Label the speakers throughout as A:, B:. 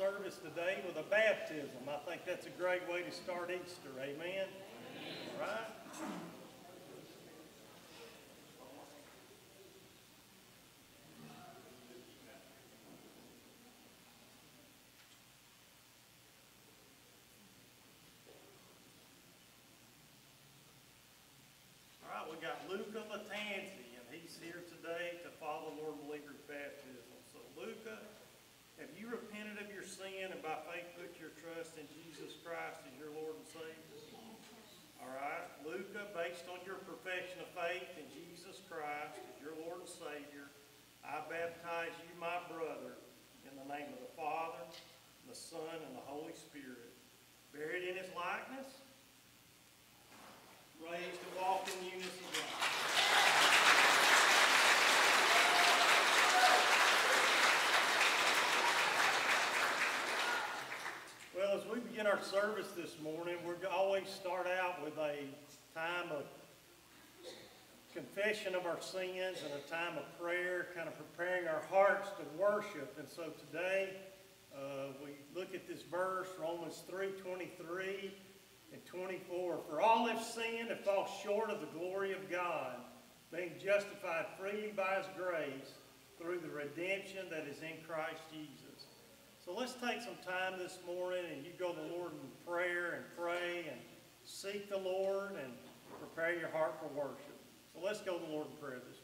A: service today with a baptism. I think that's a great way to start Easter. Amen? All right? All right, we got Luca Latanzi, and he's here today to follow Lord Believer's baptism. So Luca, have you repented of your sin and by faith put your trust in Jesus Christ as your Lord and Savior? All right, Luca, based on your profession of faith in Jesus Christ as your Lord and Savior, I baptize you, my brother, in the name of the Father, the Son, and the Holy Spirit, buried in his likeness, raised to walk in unity of life. Well, as we begin service this morning, to always start out with a time of confession of our sins and a time of prayer, kind of preparing our hearts to worship. And so today, uh, we look at this verse, Romans 3, 23 and 24. For all have sinned and fall short of the glory of God, being justified freely by his grace through the redemption that is in Christ Jesus. So let's take some time this morning and you go to the Lord in prayer and pray and seek the Lord and prepare your heart for worship. So let's go to the Lord in prayer this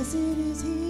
B: Blessed is he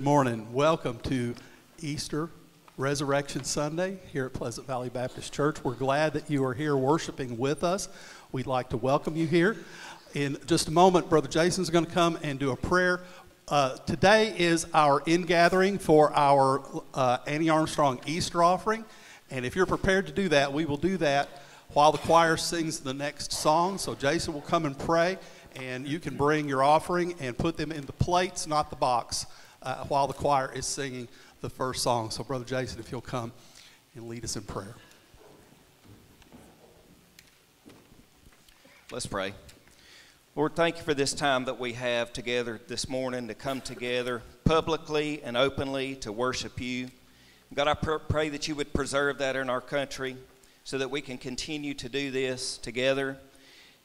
C: good morning. Welcome to Easter Resurrection Sunday here at Pleasant Valley Baptist Church. We're glad that you are here worshiping with us. We'd like to welcome you here. In just a moment, Brother Jason's going to come and do a prayer. Uh, today is our in gathering for our uh, Annie Armstrong Easter offering. And if you're prepared to do that, we will do that while the choir sings the next song. So Jason will come and pray, and you can bring your offering and put them in the plates, not the box, uh, while the choir is singing the first song. So, Brother Jason, if you'll come and lead us in prayer.
D: Let's pray. Lord, thank you for this time that we have together this morning to come together publicly and openly to worship you. God, I pr- pray that you would preserve that in our country so that we can continue to do this together.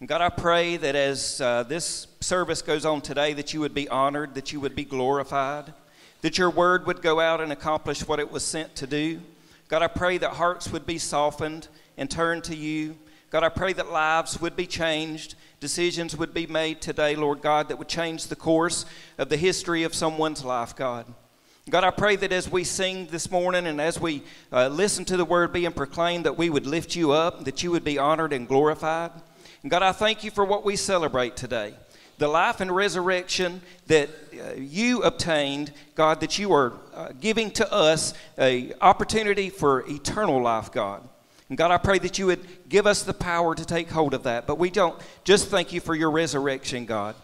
D: And God, I pray that as uh, this service goes on today, that you would be honored, that you would be glorified, that your word would go out and accomplish what it was sent to do. God, I pray that hearts would be softened and turned to you. God, I pray that lives would be changed, decisions would be made today, Lord God, that would change the course of the history of someone's life, God. God, I pray that as we sing this morning and as we uh, listen to the word being proclaimed, that we would lift you up, that you would be honored and glorified. God, I thank you for what we celebrate today the life and resurrection that uh, you obtained, God, that you are uh, giving to us a opportunity for eternal life, God. And God, I pray that you would give us the power to take hold of that. But we don't just thank you for your resurrection, God.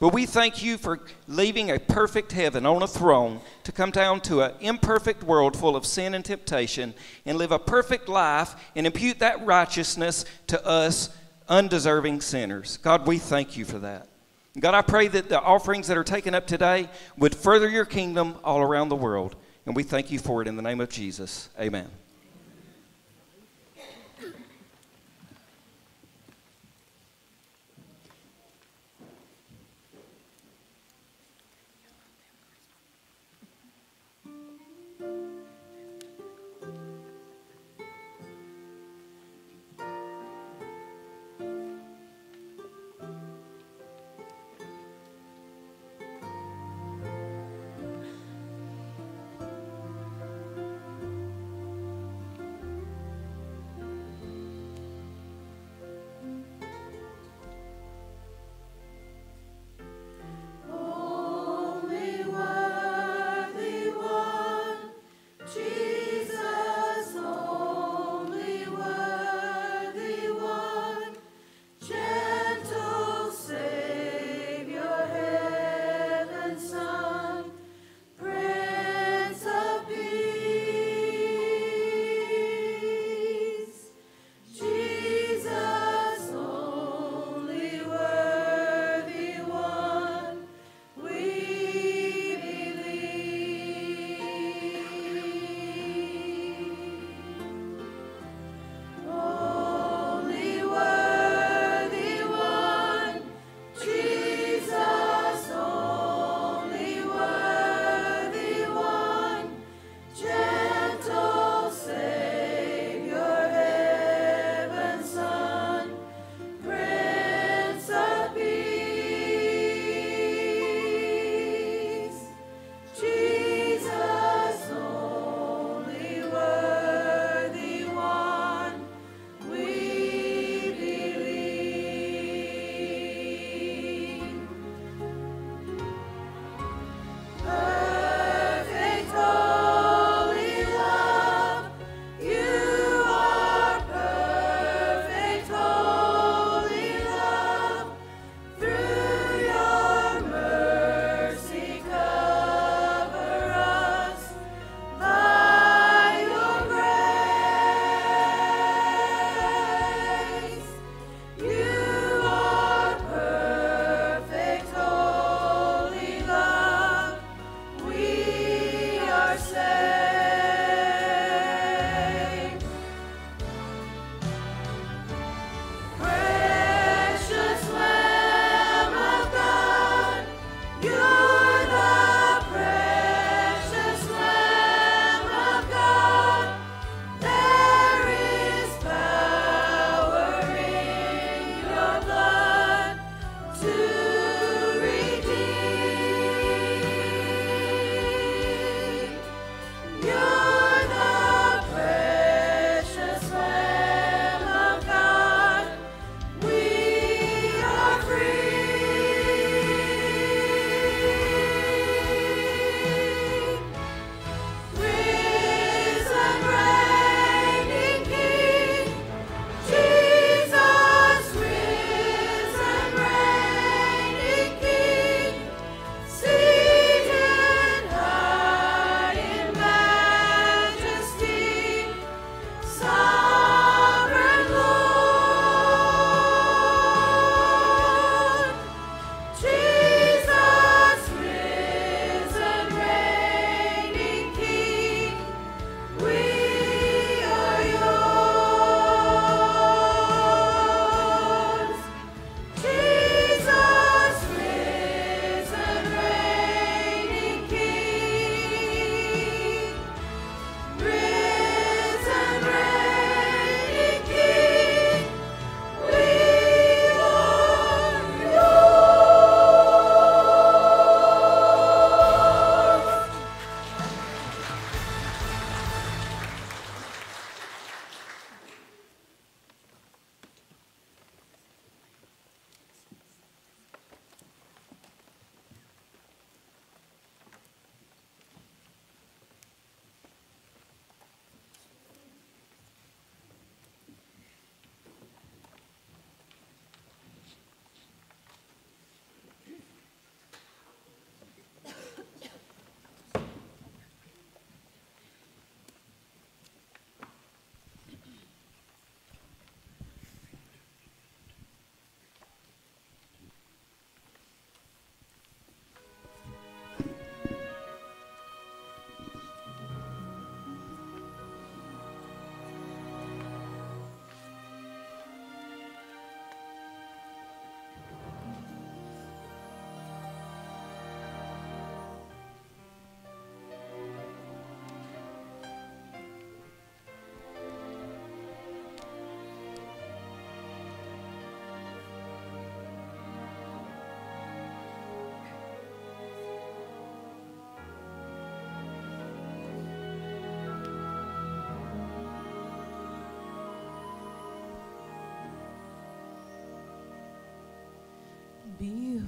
D: But we thank you for leaving a perfect heaven on a throne to come down to an imperfect world full of sin and temptation and live a perfect life and impute that righteousness to us undeserving sinners. God, we thank you for that. God, I pray that the offerings that are taken up today would further your kingdom all around the world. And we thank you for it in the name of Jesus. Amen.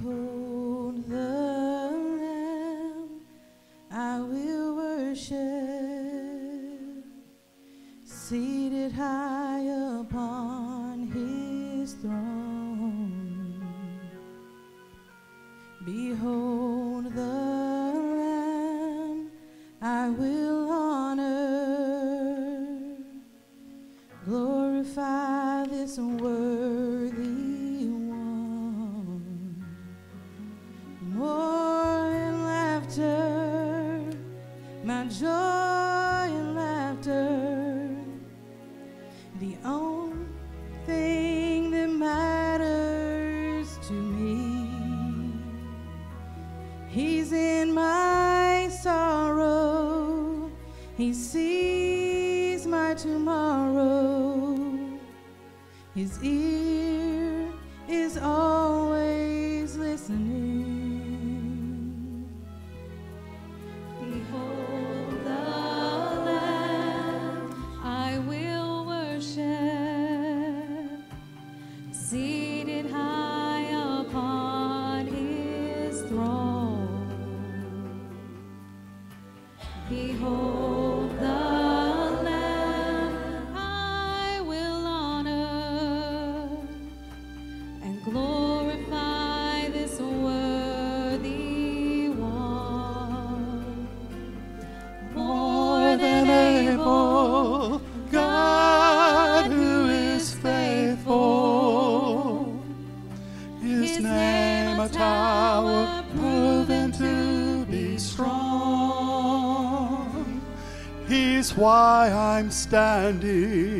E: The Lamb, I will worship, seated high
C: standing.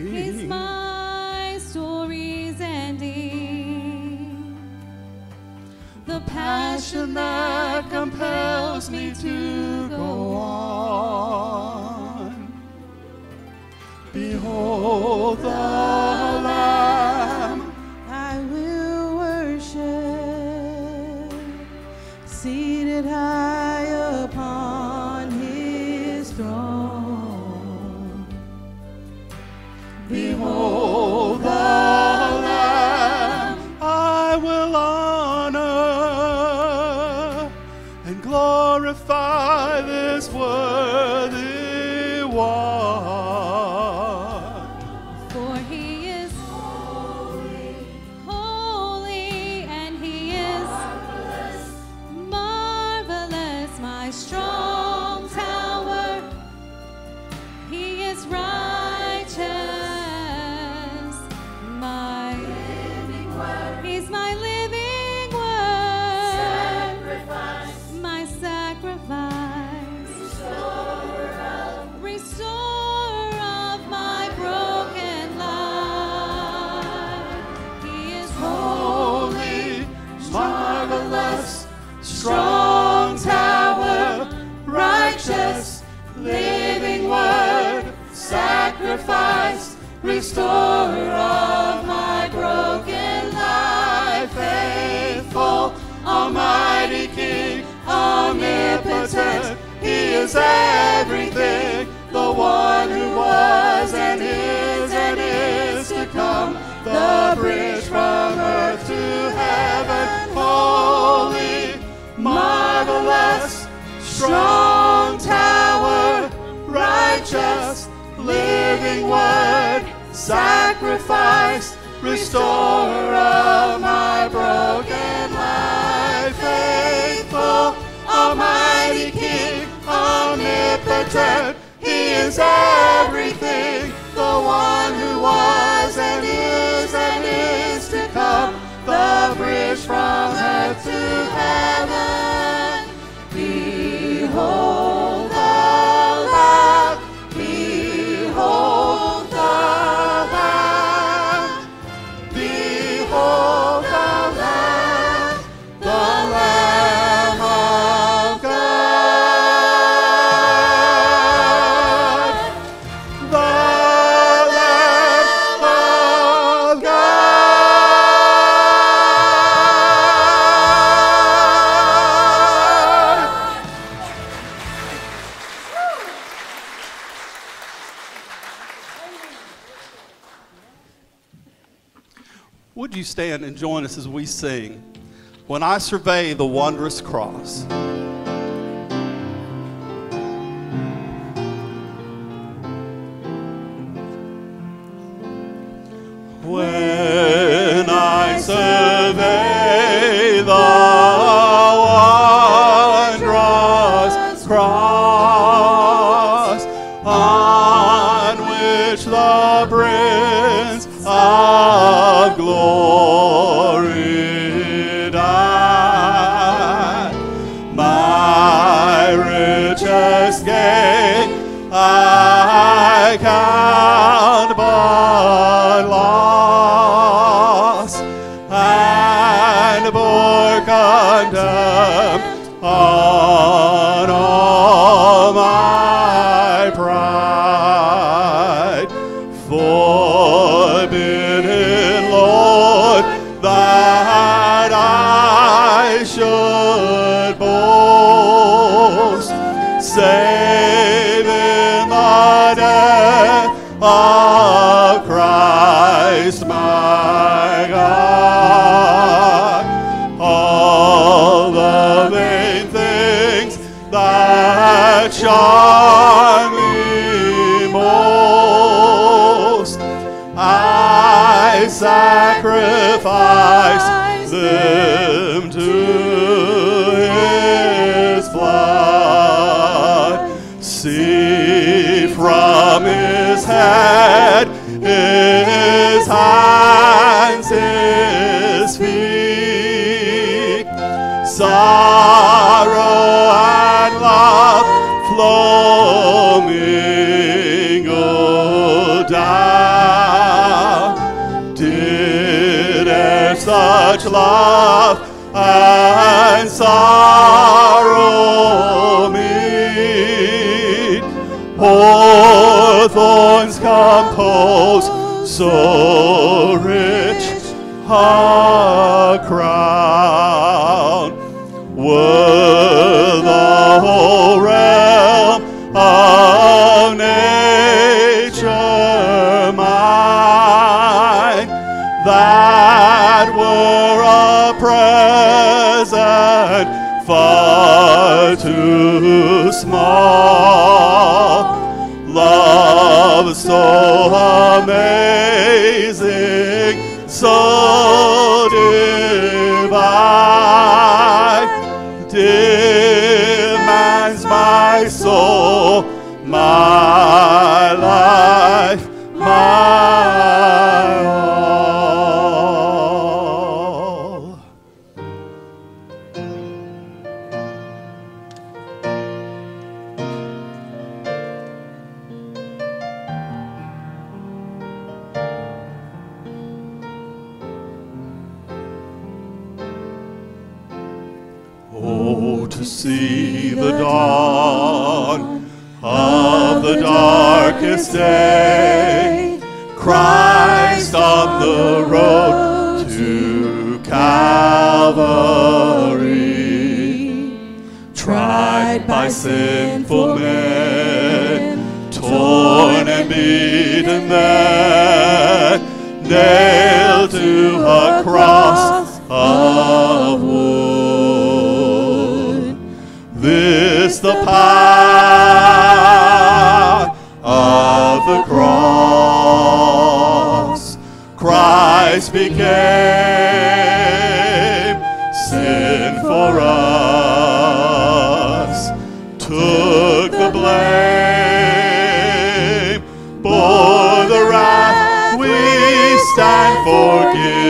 C: When I survey the wondrous cross, love and sorrow meet. Poor thorns compose so rich a crown. Word So. the road to Calvary. Tried by sinful men, torn and beaten there, nailed to a cross of wood. This the power Christ became sin for us, took the blame, bore the wrath we stand forgiven.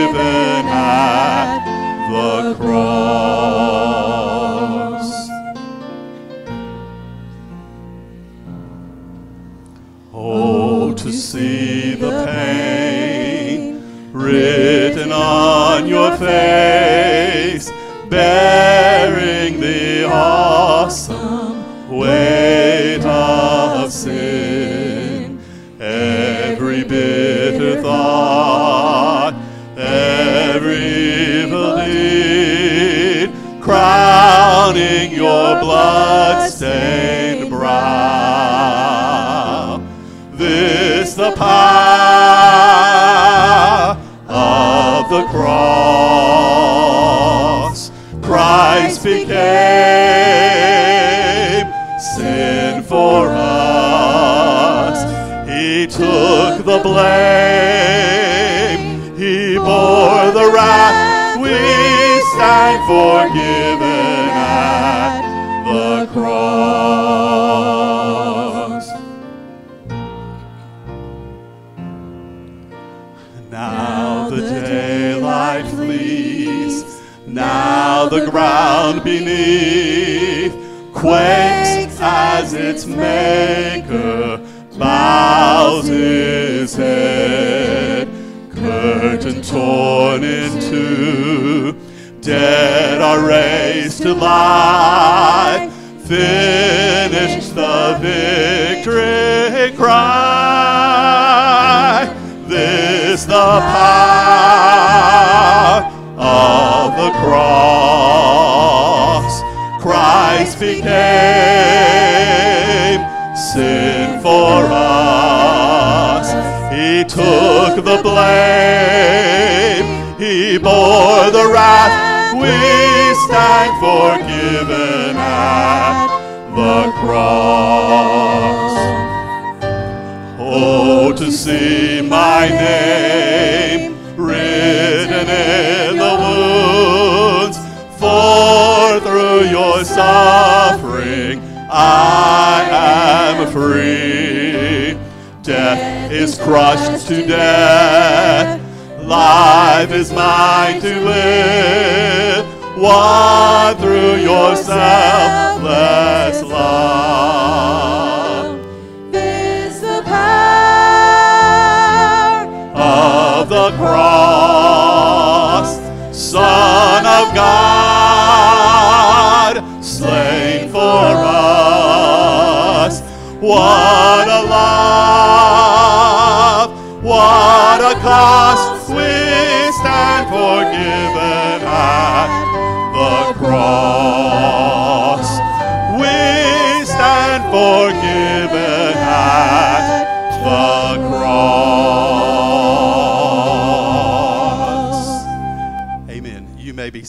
C: chastened brow. This the path of the cross. Christ became sin for us. He took the blame. He bore the wrath. We stand forgiven at cross. Now the daylight flees, now the ground beneath quakes as its maker bows his head. Curtain torn in two, dead are raised to life. Finished the victory cry. This the power of the cross. Christ became sin for us. He took the blame. He bore the wrath. We stand forgiven the cross. Oh, to see my name written in the wounds, for through your suffering I am free. Death is crushed to death, life is mine to live. What through your selfless love.
E: This the power
C: of the cross, Son of God, slain for us. What a love, what a cost, we stand forgiven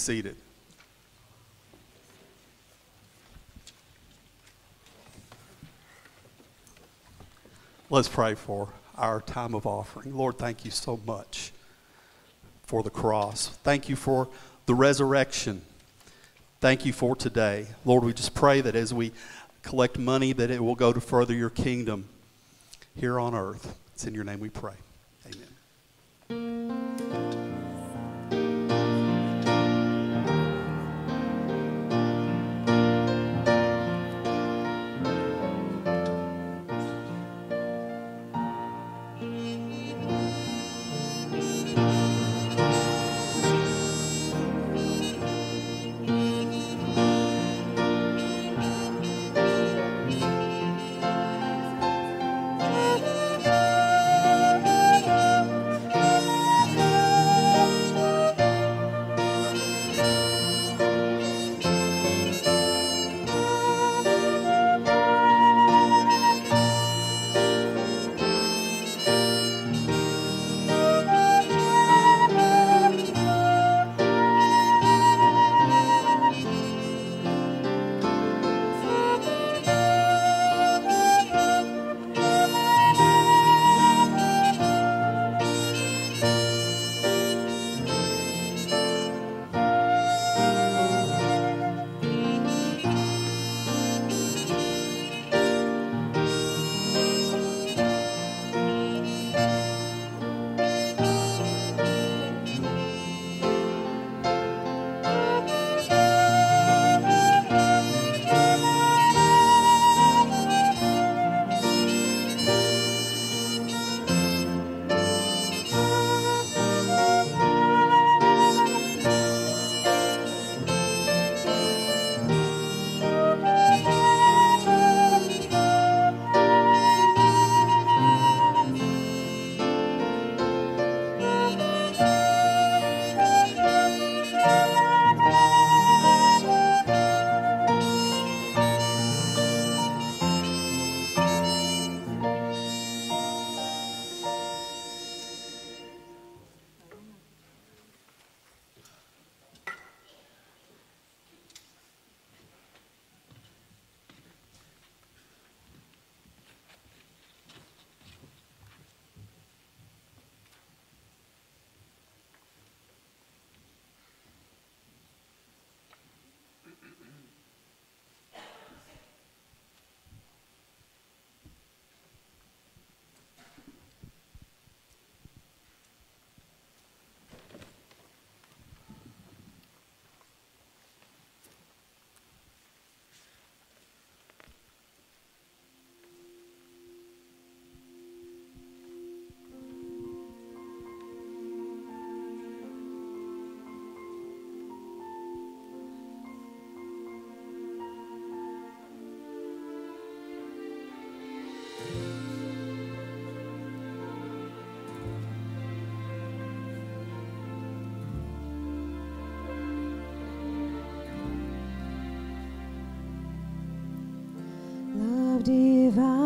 C: seated. Let's pray for our time of offering. Lord, thank you so much for the cross. Thank you for the resurrection. Thank you for today. Lord, we just pray that as we collect money that it will go to further your kingdom here on earth. It's in your name we pray.
B: Love divine,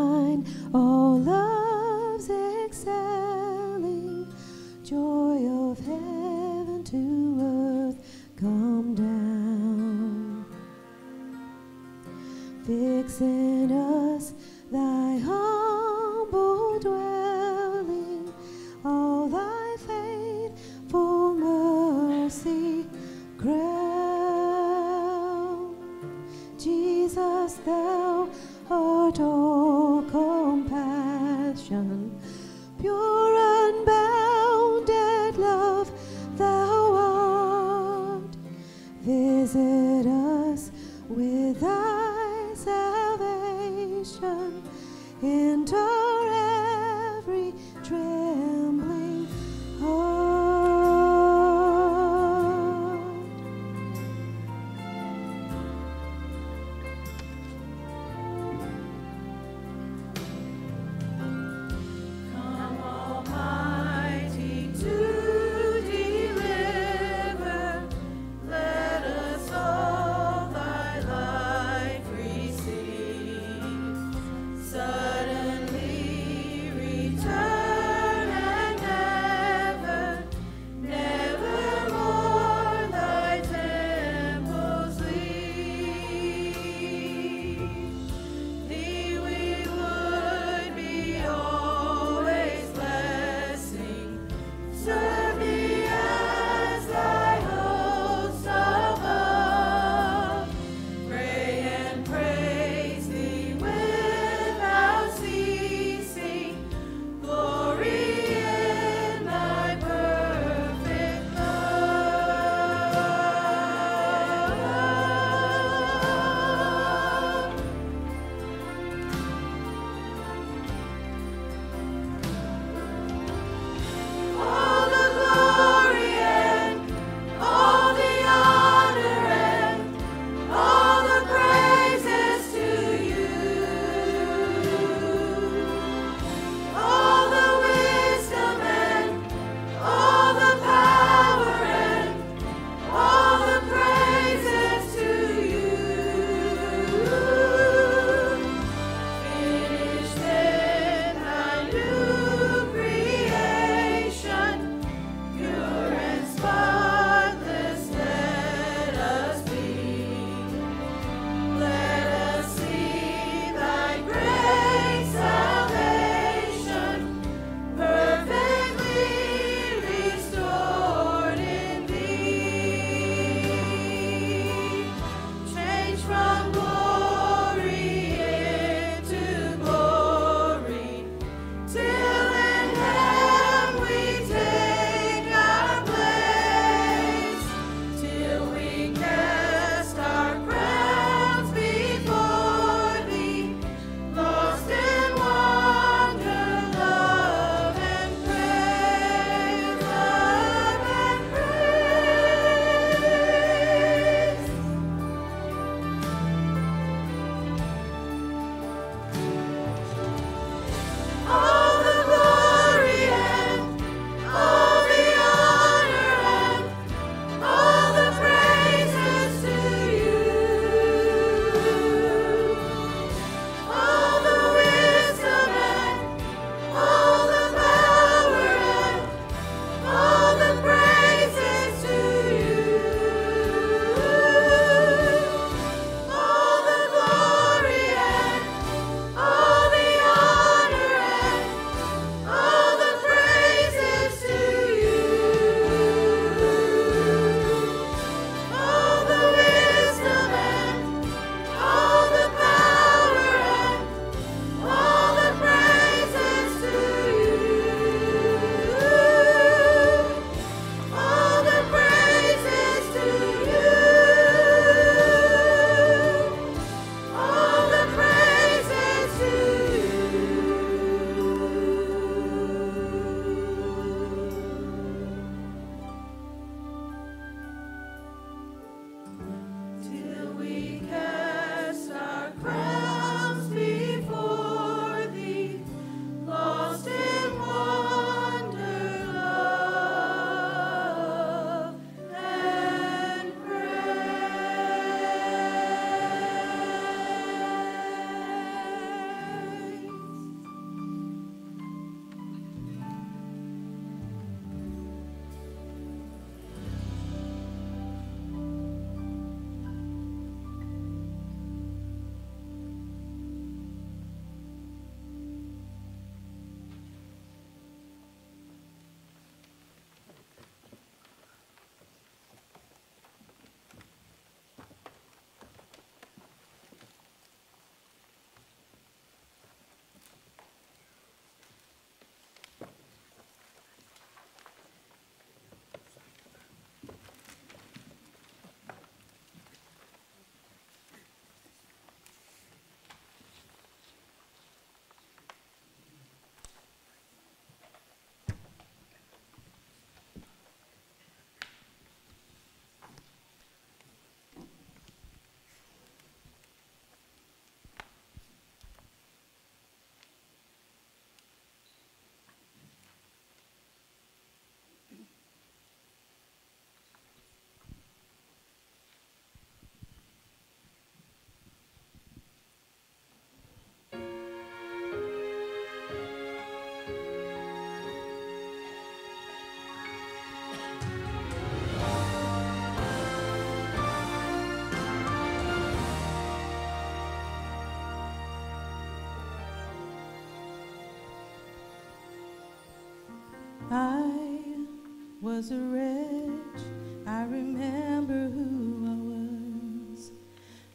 E: was a wretch, I remember who I was.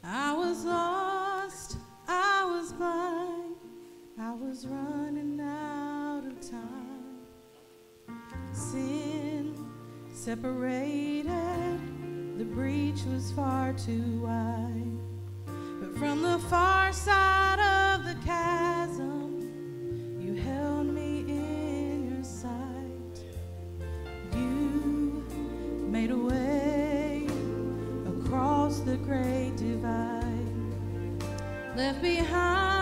E: I was lost, I was blind, I was running out of time. Sin separated, the breach was far too wide. But from the far side, left behind.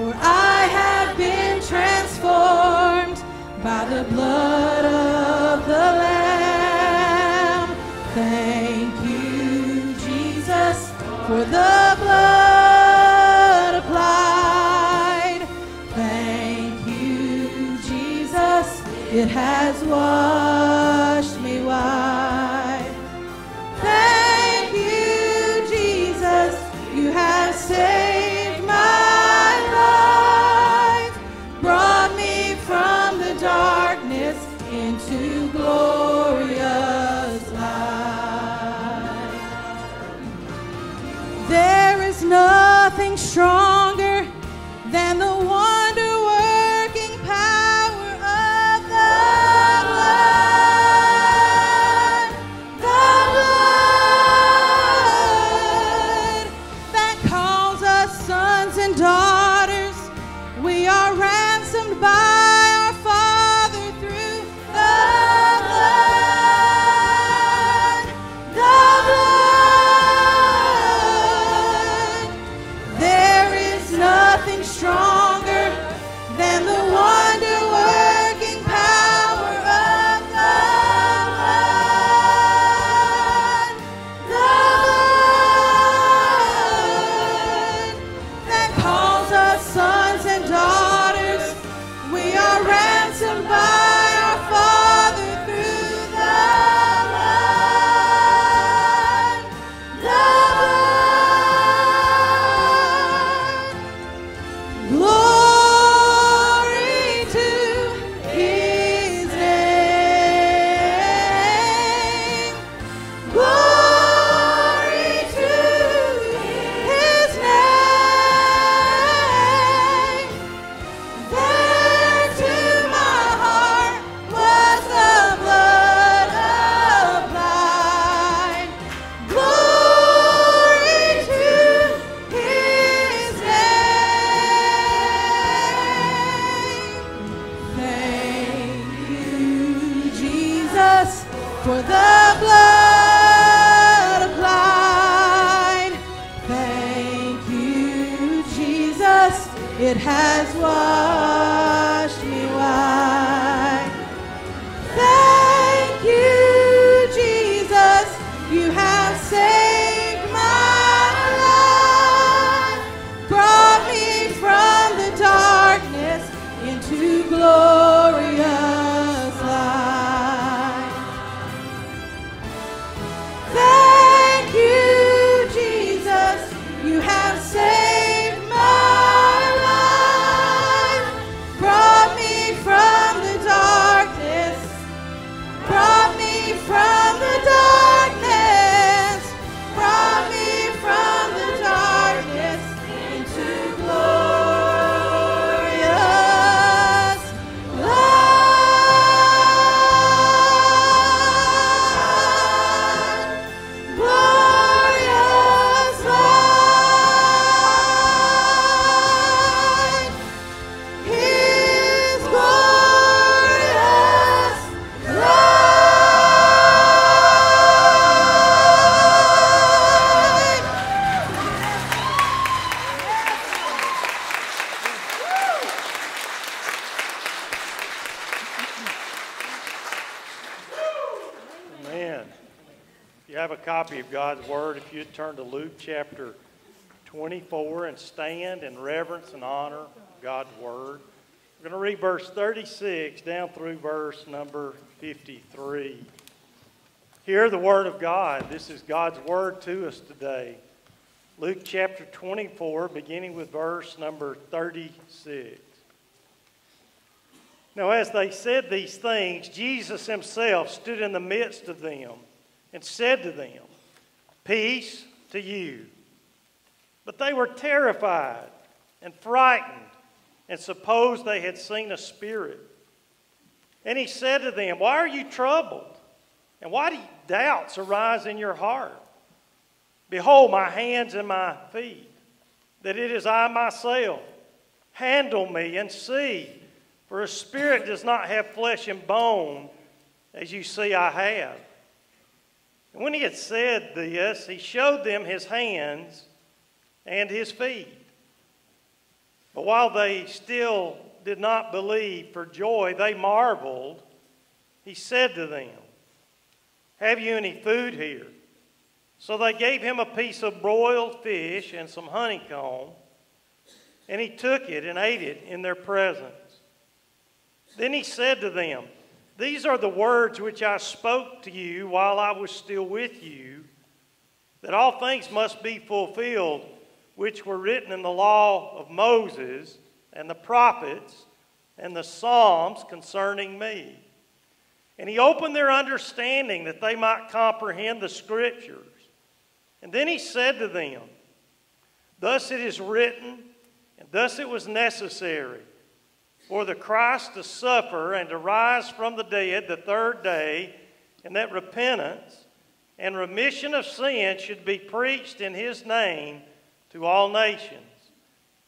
E: For I have been transformed by the blood. Of
A: God's Word, if you'd turn to Luke chapter 24 and stand in reverence and honor God's Word. We're going to read verse 36 down through verse number 53. Hear the Word of God. This is God's Word to us today. Luke chapter 24, beginning with verse number 36. Now, as they said these things, Jesus himself stood in the midst of them and said to them, Peace to you. But they were terrified and frightened and supposed they had seen a spirit. And he said to them, Why are you troubled? And why do doubts arise in your heart? Behold, my hands and my feet, that it is I myself. Handle me and see, for a spirit does not have flesh and bone, as you see I have. And when he had said this, he showed them his hands and his feet. But while they still did not believe for joy, they marveled. He said to them, Have you any food here? So they gave him a piece of broiled fish and some honeycomb, and he took it and ate it in their presence. Then he said to them, these are the words which I spoke to you while I was still with you, that all things must be fulfilled which were written in the law of Moses and the prophets and the Psalms concerning me. And he opened their understanding that they might comprehend the scriptures. And then he said to them, Thus it is written, and thus it was necessary for the Christ to suffer and to rise from the dead the third day, and that repentance and remission of sin should be preached in his name to all nations,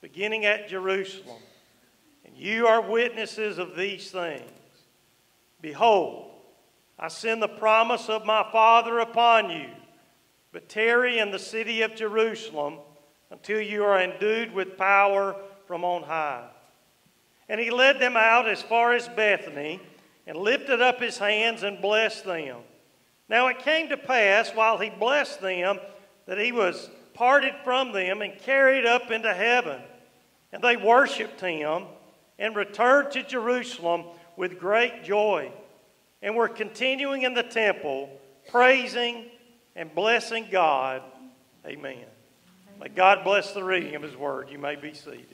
A: beginning at Jerusalem. And you are witnesses of these things. Behold, I send the promise of my Father upon you, but tarry in the city of Jerusalem until you are endued with power from on high. And he led them out as far as Bethany and lifted up his hands and blessed them. Now it came to pass while he blessed them that he was parted from them and carried up into heaven. And they worshiped him and returned to Jerusalem with great joy and were continuing in the temple, praising and blessing God. Amen. May God bless the reading of his word. You may be seated.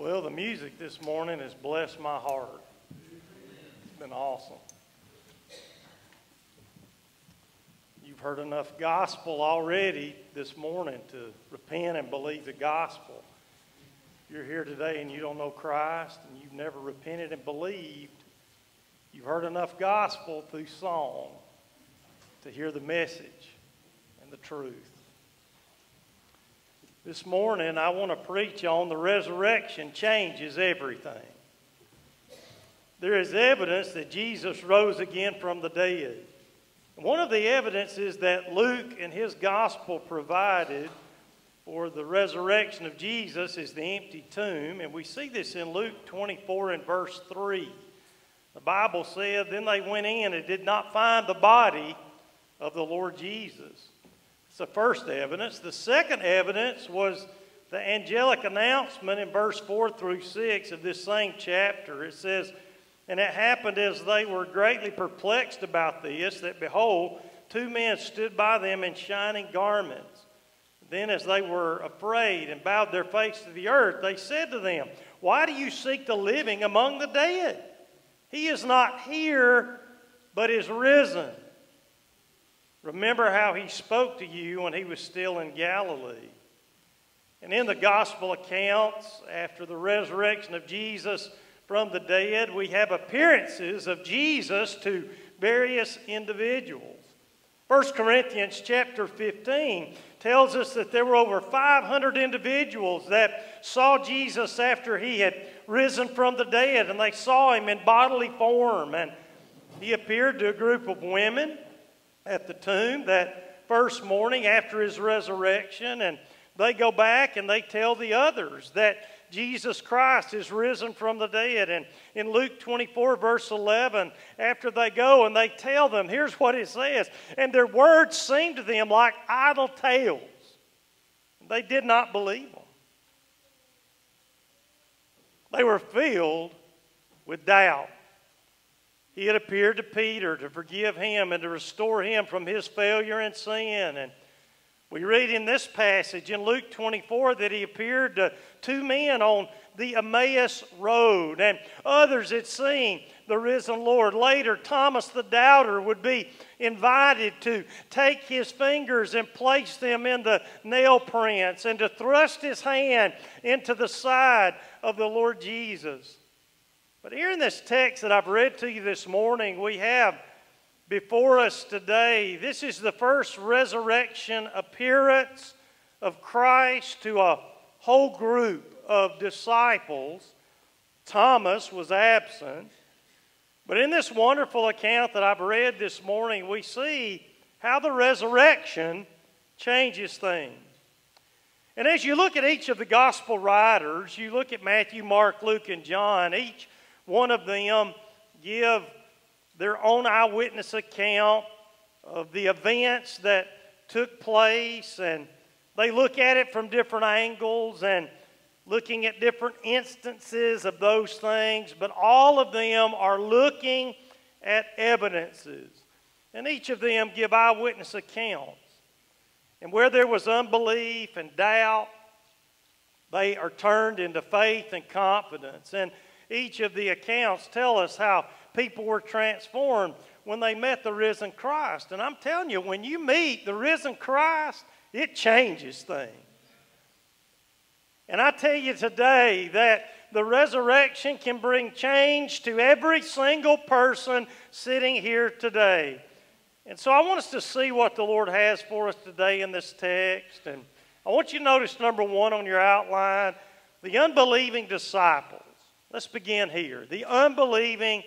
A: Well, the music this morning has blessed my heart. It's been awesome. You've heard enough gospel already this morning to repent and believe the gospel. You're here today and you don't know Christ and you've never repented and believed. You've heard enough gospel through song to hear the message and the truth. This morning, I want to preach on the resurrection changes everything. There is evidence that Jesus rose again from the dead. One of the evidences that Luke and his gospel provided for the resurrection of Jesus is the empty tomb, and we see this in Luke 24 and verse 3. The Bible said, Then they went in and did not find the body of the Lord Jesus. The first evidence. The second evidence was the angelic announcement in verse 4 through 6 of this same chapter. It says, And it happened as they were greatly perplexed about this, that behold, two men stood by them in shining garments. Then, as they were afraid and bowed their face to the earth, they said to them, Why do you seek the living among the dead? He is not here, but is risen. Remember how he spoke to you when he was still in Galilee. And in the gospel accounts, after the resurrection of Jesus from the dead, we have appearances of Jesus to various individuals. 1 Corinthians chapter 15 tells us that there were over 500 individuals that saw Jesus after he had risen from the dead, and they saw him in bodily form. And he appeared to a group of women at the tomb that first morning after his resurrection, and they go back and they tell the others that Jesus Christ is risen from the dead. And in Luke 24, verse 11, after they go and they tell them, here's what it says And their words seemed to them like idle tales. They did not believe them. They were filled with doubt. He had appeared to Peter to forgive him and to restore him from his failure and sin. And we read in this passage in Luke 24 that he appeared to two men on the Emmaus Road, and others had seen the risen Lord. Later, Thomas the doubter would be invited to take his fingers and place them in the nail prints and to thrust his hand into the side of the Lord Jesus. But here in this text that I've read to you this morning, we have before us today, this is the first resurrection appearance of Christ to a whole group of disciples. Thomas was absent. But in this wonderful account that I've read this morning, we see how the resurrection changes things. And as you look at each of the gospel writers, you look at Matthew, Mark, Luke, and John, each one of them give their own eyewitness account of the events that took place, and they look at it from different angles and looking at different instances of those things, but all of them are looking at evidences. And each of them give eyewitness accounts. And where there was unbelief and doubt, they are turned into faith and confidence. And each of the accounts tell us how people were transformed when they met the risen Christ. And I'm telling you, when you meet the risen Christ, it changes things. And I tell you today that the resurrection can bring change to every single person sitting here today. And so I want us to see what the Lord has for us today in this text. And I want you to notice number one on your outline the unbelieving disciples. Let's begin here. The unbelieving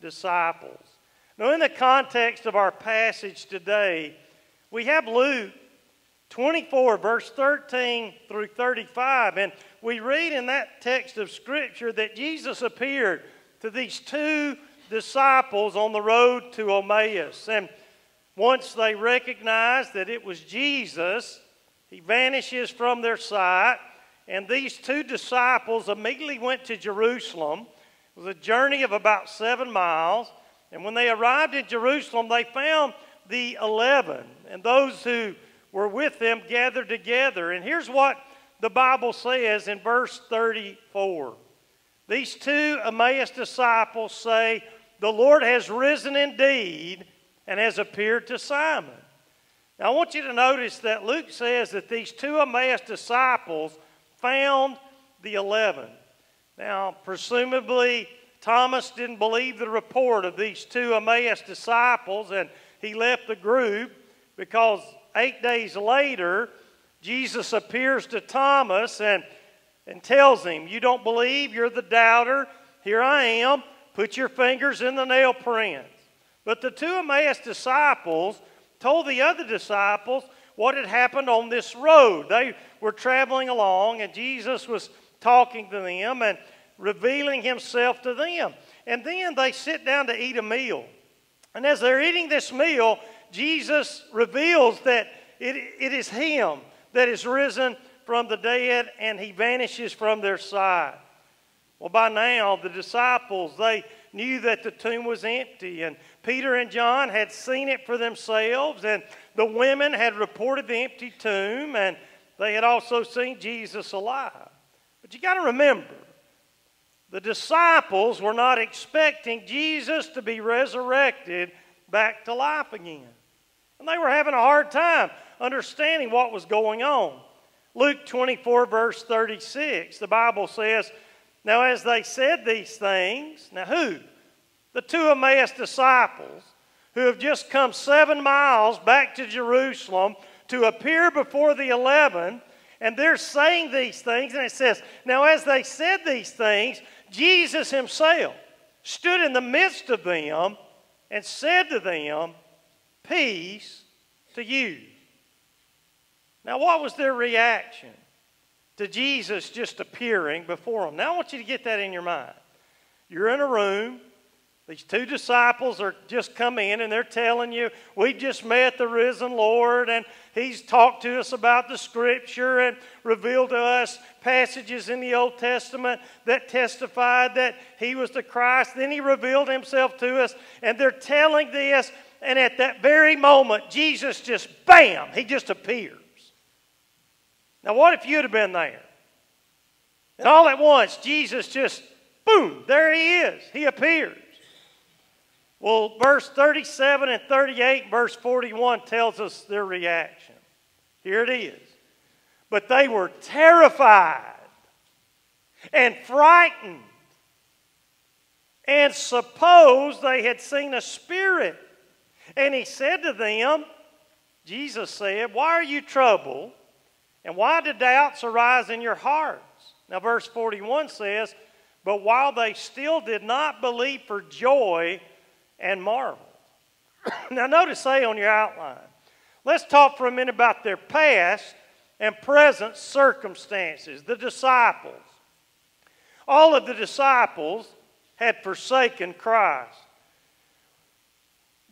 A: disciples. Now, in the context of our passage today, we have Luke 24, verse 13 through 35. And we read in that text of Scripture that Jesus appeared to these two disciples on the road to Emmaus. And once they recognized that it was Jesus, he vanishes from their sight. And these two disciples immediately went to Jerusalem. It was a journey of about seven miles. And when they arrived in Jerusalem, they found the eleven and those who were with them gathered together. And here's what the Bible says in verse 34 these two Emmaus disciples say, The Lord has risen indeed and has appeared to Simon. Now, I want you to notice that Luke says that these two Emmaus disciples found the eleven. Now, presumably, Thomas didn't believe the report of these two Emmaus disciples and he left the group because eight days later, Jesus appears to Thomas and, and tells him, You don't believe, you're the doubter. Here I am. Put your fingers in the nail prints. But the two Emmaus disciples told the other disciples what had happened on this road. They were traveling along, and Jesus was talking to them and revealing himself to them. And then they sit down to eat a meal. And as they're eating this meal, Jesus reveals that it, it is Him that is risen from the dead, and He vanishes from their sight. Well, by now, the disciples, they knew that the tomb was empty, and Peter and John had seen it for themselves, and the women had reported the empty tomb, and they had also seen Jesus alive. But you got to remember, the disciples were not expecting Jesus to be resurrected back to life again. And they were having a hard time understanding what was going on. Luke 24, verse 36, the Bible says, Now as they said these things, now who? The two Emmaus disciples who have just come seven miles back to Jerusalem to appear before the eleven, and they're saying these things, and it says, Now as they said these things, Jesus himself stood in the midst of them and said to them, Peace to you. Now, what was their reaction to Jesus just appearing before them? Now, I want you to get that in your mind. You're in a room. These two disciples are just come in and they're telling you, we just met the risen Lord and he's talked to us about the scripture and revealed to us passages in the Old Testament that testified that he was the Christ. Then he revealed himself to us and they're telling this and at that very moment, Jesus just, bam, he just appears. Now, what if you'd have been there? And all at once, Jesus just, boom, there he is. He appears. Well, verse 37 and 38, verse 41 tells us their reaction. Here it is. But they were terrified and frightened and supposed they had seen a spirit. And he said to them, Jesus said, Why are you troubled? And why do doubts arise in your hearts? Now, verse 41 says, But while they still did not believe for joy and marvel. now, notice say on your outline. Let's talk for a minute about their past and present circumstances. The disciples. All of the disciples had forsaken Christ.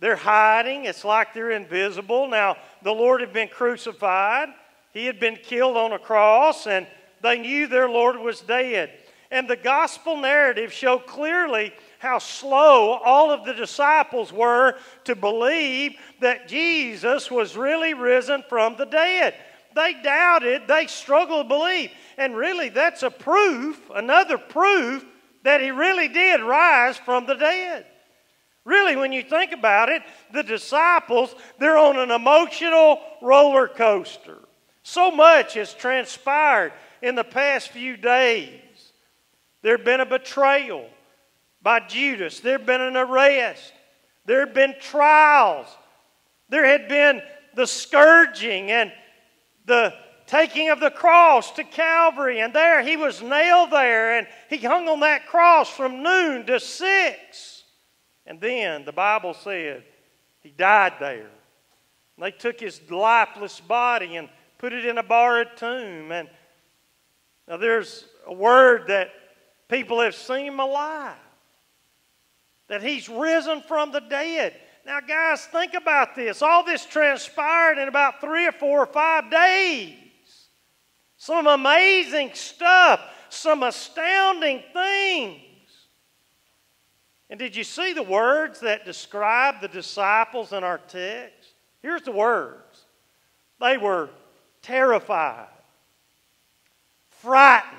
A: They're hiding. It's like they're invisible. Now, the Lord had been crucified, He had been killed on a cross, and they knew their Lord was dead. And the gospel narrative showed clearly how slow all of the disciples were to believe that Jesus was really risen from the dead. They doubted, they struggled to believe. And really, that's a proof, another proof, that he really did rise from the dead. Really, when you think about it, the disciples, they're on an emotional roller coaster. So much has transpired in the past few days. There had been a betrayal by Judas, there had been an arrest, there had been trials, there had been the scourging and the taking of the cross to Calvary. And there he was nailed there, and he hung on that cross from noon to six. And then the Bible said he died there. And they took his lifeless body and put it in a borrowed tomb. And now there's a word that people have seen him alive, that he's risen from the dead. Now, guys, think about this. All this transpired in about three or four or five days. Some amazing stuff, some astounding things. And did you see the words that describe the disciples in our text? Here's the words they were terrified frightened,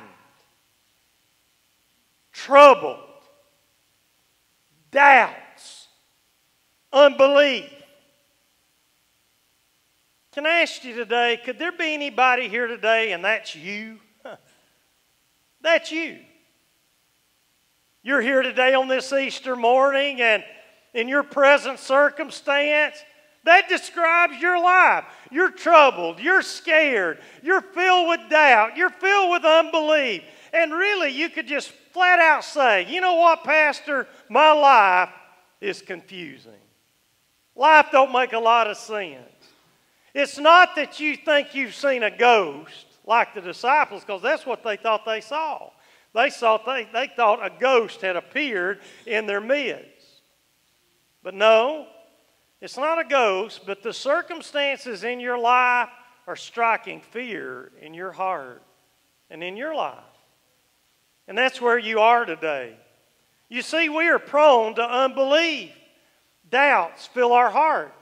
A: troubled, doubts, unbelief. Can I ask you today, could there be anybody here today and that's you? That's you. You're here today on this Easter morning and in your present circumstance, that describes your life. You're troubled, you're scared, you're filled with doubt, you're filled with unbelief. And really, you could just flat out say, you know what, Pastor? My life is confusing. Life don't make a lot of sense. It's not that you think you've seen a ghost like the disciples, because that's what they thought they saw. They, saw, they, they thought a ghost had appeared in their midst. But no, it's not a ghost, but the circumstances in your life are striking fear in your heart and in your life. And that's where you are today. You see, we are prone to unbelief. Doubts fill our heart.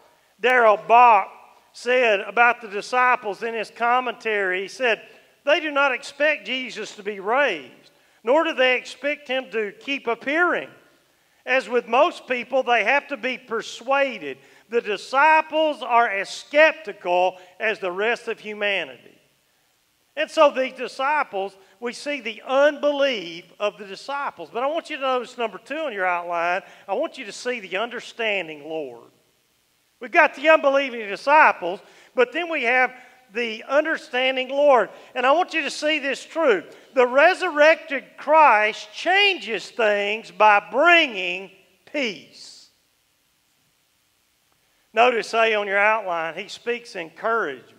A: Darrell Bock said about the disciples in his commentary, he said, They do not expect Jesus to be raised, nor do they expect him to keep appearing. As with most people, they have to be persuaded. The disciples are as skeptical as the rest of humanity. And so the disciples, we see the unbelief of the disciples. But I want you to notice number two in your outline. I want you to see the understanding Lord. We've got the unbelieving disciples, but then we have the understanding Lord. And I want you to see this truth. The resurrected Christ changes things by bringing peace. Notice, say on your outline, he speaks encouragement.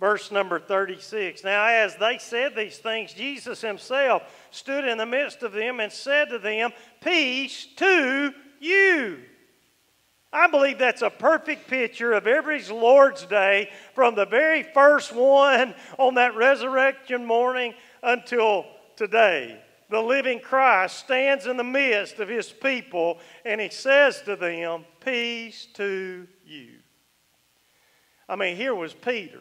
A: Verse number 36. Now, as they said these things, Jesus himself stood in the midst of them and said to them, Peace to you. I believe that's a perfect picture of every Lord's Day from the very first one on that resurrection morning until today. The living Christ stands in the midst of his people and he says to them, Peace to you. I mean, here was Peter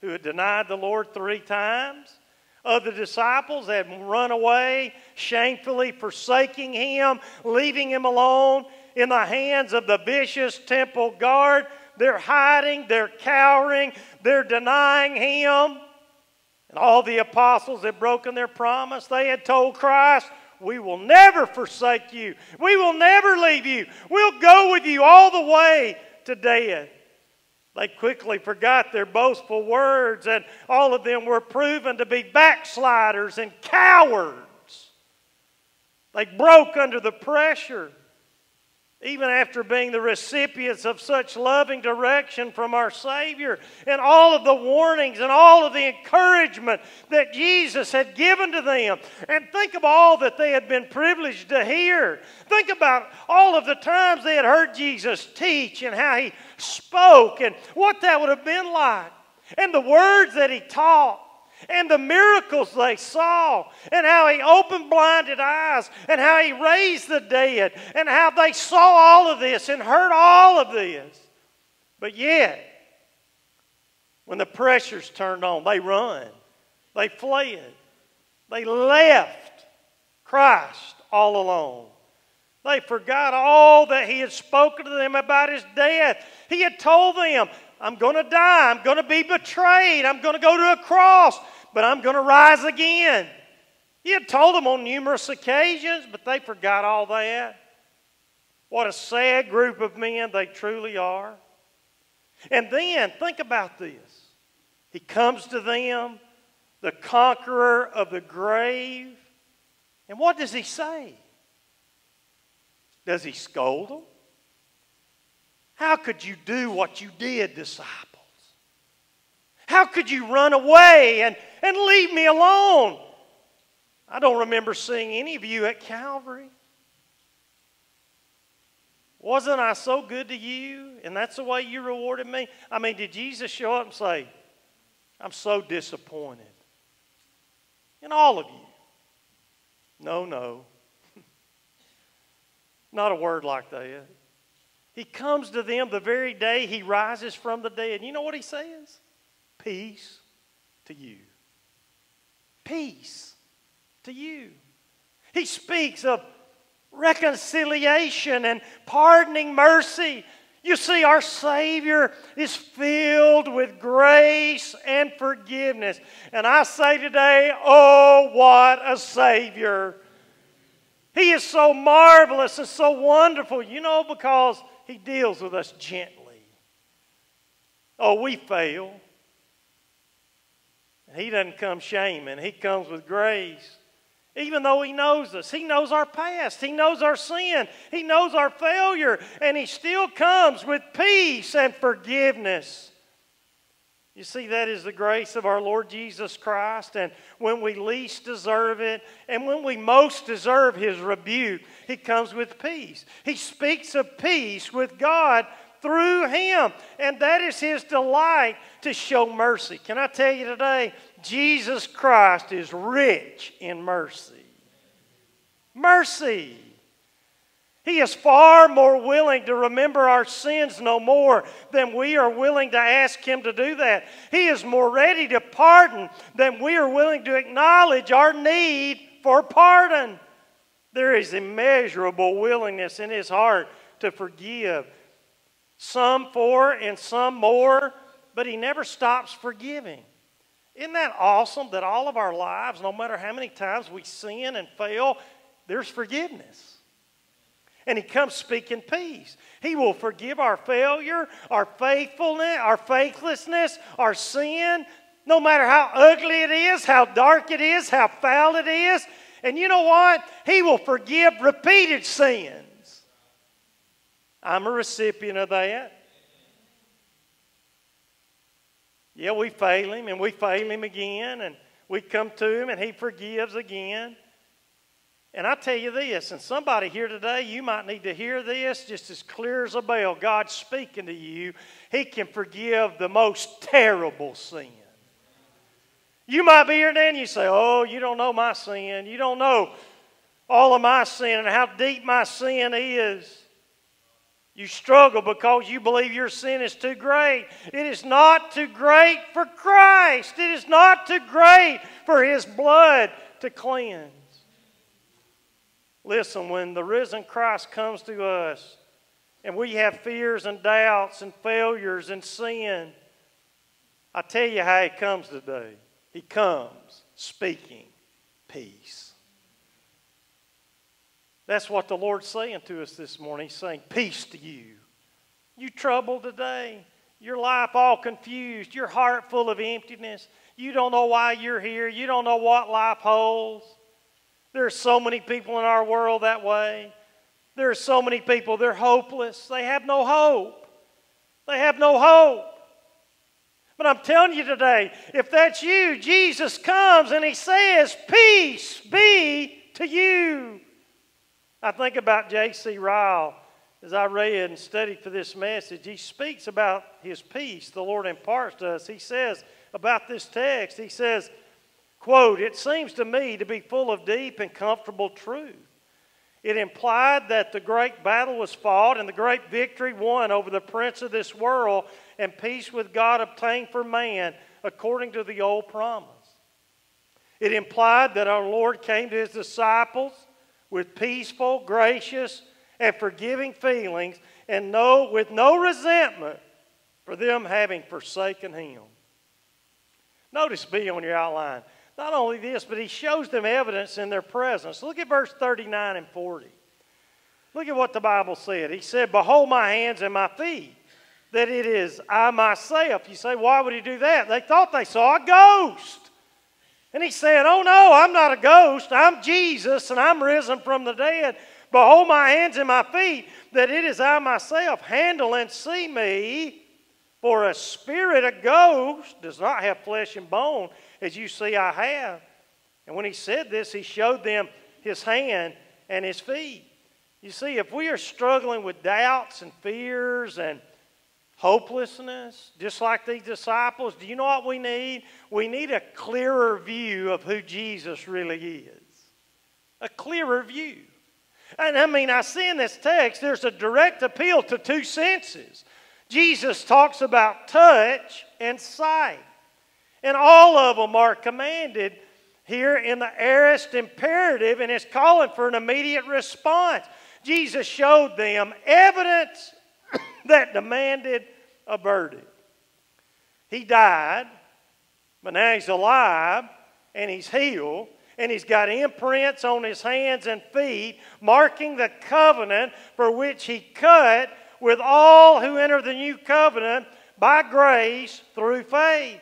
A: who had denied the Lord three times. Other disciples had run away, shamefully forsaking him, leaving him alone in the hands of the vicious temple guard. They're hiding, they're cowering, they're denying him. And all the apostles had broken their promise. They had told Christ, We will never forsake you, we will never leave you, we'll go with you all the way to death. They quickly forgot their boastful words, and all of them were proven to be backsliders and cowards. They broke under the pressure even after being the recipients of such loving direction from our Savior, and all of the warnings and all of the encouragement that Jesus had given to them. And think of all that they had been privileged to hear. Think about all of the times they had heard Jesus teach and how he spoke and what that would have been like, and the words that he taught and the miracles they saw, and how he opened blinded eyes, and how he raised the dead, and how they saw all of this and heard all of this. But yet, when the pressures turned on, they run, they fled, they left Christ all alone. They forgot all that he had spoken to them about his death. He had told them, I'm going to die. I'm going to be betrayed. I'm going to go to a cross, but I'm going to rise again. He had told them on numerous occasions, but they forgot all that. What a sad group of men they truly are. And then, think about this. He comes to them, the conqueror of the grave. And what does he say? Does he scold them? How could you do what you did, disciples? How could you run away and, and leave me alone? I don't remember seeing any of you at Calvary. Wasn't I so good to you? And that's the way you rewarded me? I mean, did Jesus show up and say, I'm so disappointed? In all of you. No, no. Not a word like that. He comes to them the very day he rises from the dead. You know what he says? Peace to you. peace to you. He speaks of reconciliation and pardoning mercy. You see, our Savior is filled with grace and forgiveness. And I say today, oh, what a Savior! He is so marvelous and so wonderful, you know, because He deals with us gently. Oh, we fail. And He doesn't come shaming, He comes with grace. Even though He knows us, He knows our past, He knows our sin, He knows our failure, and He still comes with peace and forgiveness. You see, that is the grace of our Lord Jesus Christ. And when we least deserve it, and when we most deserve His rebuke, He comes with peace. He speaks of peace with God through Him. And that is His delight to show mercy. Can I tell you today, Jesus Christ is rich in mercy. Mercy. He is far more willing to remember our sins no more than we are willing to ask Him to do that. He is more ready to pardon than we are willing to acknowledge our need for pardon. There is immeasurable willingness in His heart to forgive, some for and some more, but He never stops forgiving. Isn't that awesome that all of our lives, no matter how many times we sin and fail, there's forgiveness? And He comes speaking peace. He will forgive our failure, our faithfulness, our faithlessness, our sin, no matter how ugly it is, how dark it is, how foul it is. And you know what? He will forgive repeated sins. I'm a recipient of that. Yeah, we fail him and we fail him again, and we come to him and he forgives again. And I tell you this, and somebody here today, you might need to hear this just as clear as a bell. God's speaking to you. He can forgive the most terrible sin. You might be here and you say, Oh, you don't know my sin. You don't know all of my sin and how deep my sin is. You struggle because you believe your sin is too great. It is not too great for Christ. It is not too great for His blood to cleanse. Listen, when the risen Christ comes to us and we have fears and doubts and failures and sin, I tell you how He comes today. He comes speaking peace. That's what the Lord's saying to us this morning. He's saying, Peace to you. You troubled today, your life all confused, your heart full of emptiness. You don't know why you're here, you don't know what life holds. There are so many people in our world that way. There are so many people, they're hopeless. They have no hope. They have no hope. But I'm telling you today, if that's you, Jesus comes and he says, Peace be to you. I think about J.C. Ryle as I read and studied for this message. He speaks about his peace the Lord imparts to us. He says about this text, he says, Quote, it seems to me to be full of deep and comfortable truth. It implied that the great battle was fought and the great victory won over the prince of this world and peace with God obtained for man according to the old promise. It implied that our Lord came to his disciples with peaceful, gracious, and forgiving feelings and no, with no resentment for them having forsaken him. Notice B on your outline. Not only this, but he shows them evidence in their presence. Look at verse 39 and 40. Look at what the Bible said. He said, Behold my hands and my feet, that it is I myself. You say, why would he do that? They thought they saw a ghost. And he said, Oh no, I'm not a ghost. I'm Jesus, and I'm risen from the dead. Behold my hands and my feet, that it is I myself. Handle and see me. For a spirit, a ghost, does not have flesh and bone as you see I have. And when he said this, he showed them his hand and his feet. You see, if we are struggling with doubts and fears and hopelessness, just like these disciples, do you know what we need? We need a clearer view of who Jesus really is. A clearer view. And I mean, I see in this text there's a direct appeal to two senses. Jesus talks about touch and sight. And all of them are commanded here in the aorist imperative and is calling for an immediate response. Jesus showed them evidence that demanded a verdict. He died, but now he's alive and he's healed and he's got imprints on his hands and feet, marking the covenant for which he cut with all who enter the new covenant by grace through faith.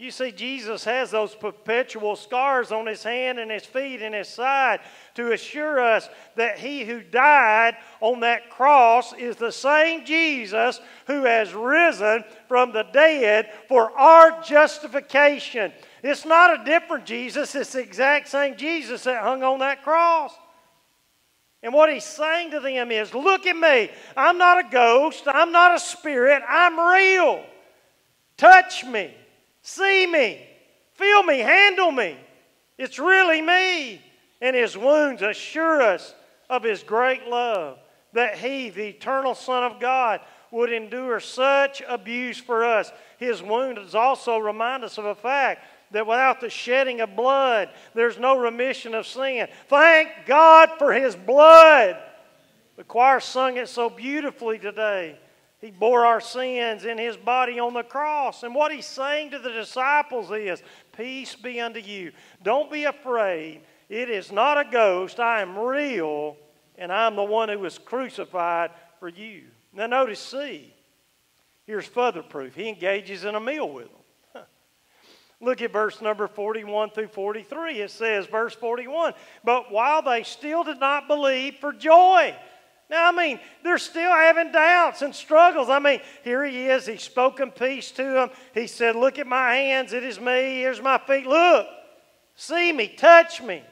A: You see, Jesus has those perpetual scars on his hand and his feet and his side to assure us that he who died on that cross is the same Jesus who has risen from the dead for our justification. It's not a different Jesus, it's the exact same Jesus that hung on that cross. And what he's saying to them is look at me. I'm not a ghost, I'm not a spirit, I'm real. Touch me. See me, feel me, handle me. It's really me. And his wounds assure us of his great love, that he, the eternal Son of God, would endure such abuse for us. His wounds also remind us of a fact that without the shedding of blood, there's no remission of sin. Thank God for his blood. The choir sung it so beautifully today. He bore our sins in his body on the cross. And what he's saying to the disciples is, Peace be unto you. Don't be afraid. It is not a ghost. I am real, and I'm the one who was crucified for you. Now, notice C. Here's further proof. He engages in a meal with them. Look at verse number 41 through 43. It says, verse 41, But while they still did not believe for joy, now, I mean, they're still having doubts and struggles. I mean, here he is. He's spoken peace to them. He said, Look at my hands. It is me. Here's my feet. Look, see me, touch me.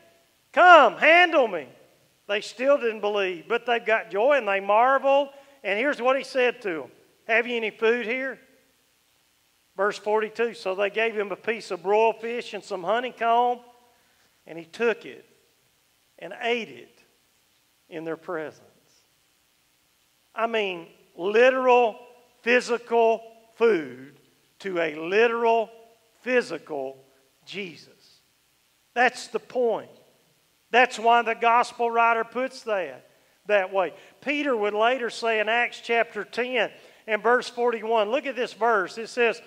A: Come, handle me. They still didn't believe, but they've got joy and they marveled. And here's what he said to them Have you any food here? Verse 42 So they gave him a piece of broiled fish and some honeycomb, and he took it and ate it in their presence. I mean, literal physical food to a literal physical Jesus. That's the point. That's why the gospel writer puts that that way. Peter would later say in Acts chapter 10 and verse 41, look at this verse. It says,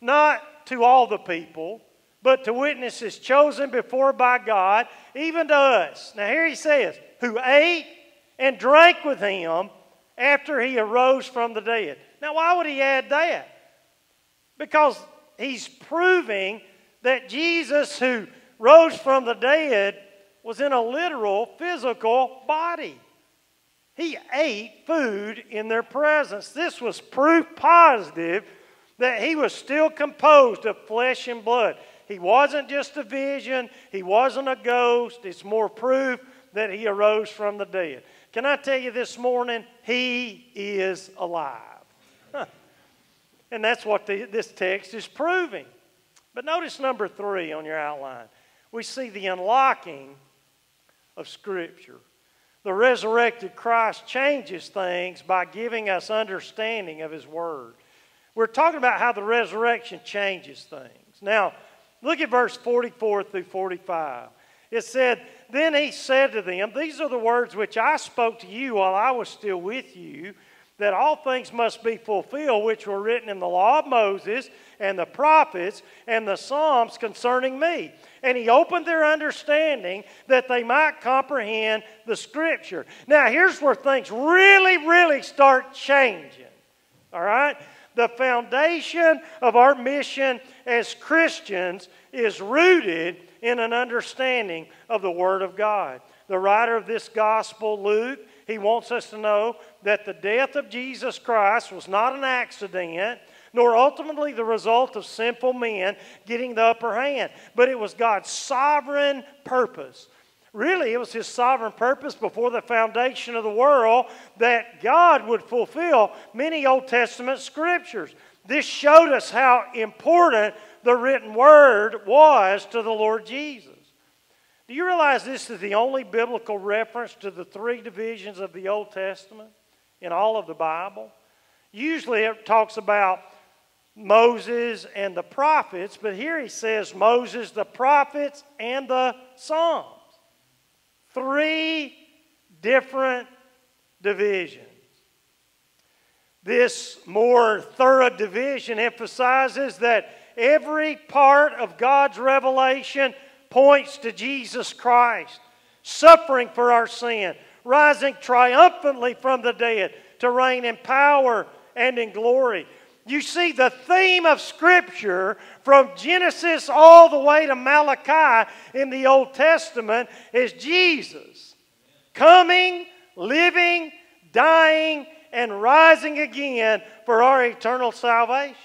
A: Not to all the people, but to witnesses chosen before by God, even to us. Now here he says, Who ate and drank with him after he arose from the dead. Now, why would he add that? Because he's proving that Jesus, who rose from the dead, was in a literal physical body. He ate food in their presence. This was proof positive that he was still composed of flesh and blood. He wasn't just a vision, he wasn't a ghost. It's more proof that he arose from the dead. Can I tell you this morning? He is alive. and that's what the, this text is proving. But notice number three on your outline. We see the unlocking of Scripture. The resurrected Christ changes things by giving us understanding of His Word. We're talking about how the resurrection changes things. Now, look at verse 44 through 45. It said, Then he said to them, These are the words which I spoke to you while I was still with you, that all things must be fulfilled which were written in the law of Moses and the prophets and the Psalms concerning me. And he opened their understanding that they might comprehend the Scripture. Now, here's where things really, really start changing. All right? The foundation of our mission as Christians is rooted in an understanding of the Word of God. The writer of this gospel, Luke, he wants us to know that the death of Jesus Christ was not an accident, nor ultimately the result of simple men getting the upper hand, but it was God's sovereign purpose. Really, it was his sovereign purpose before the foundation of the world that God would fulfill many Old Testament scriptures. This showed us how important the written word was to the Lord Jesus. Do you realize this is the only biblical reference to the three divisions of the Old Testament in all of the Bible? Usually it talks about Moses and the prophets, but here he says Moses, the prophets, and the Psalms. Three different divisions. This more thorough division emphasizes that every part of God's revelation points to Jesus Christ, suffering for our sin, rising triumphantly from the dead to reign in power and in glory. You see, the theme of Scripture from Genesis all the way to Malachi in the Old Testament is Jesus coming, living, dying, and rising again for our eternal salvation.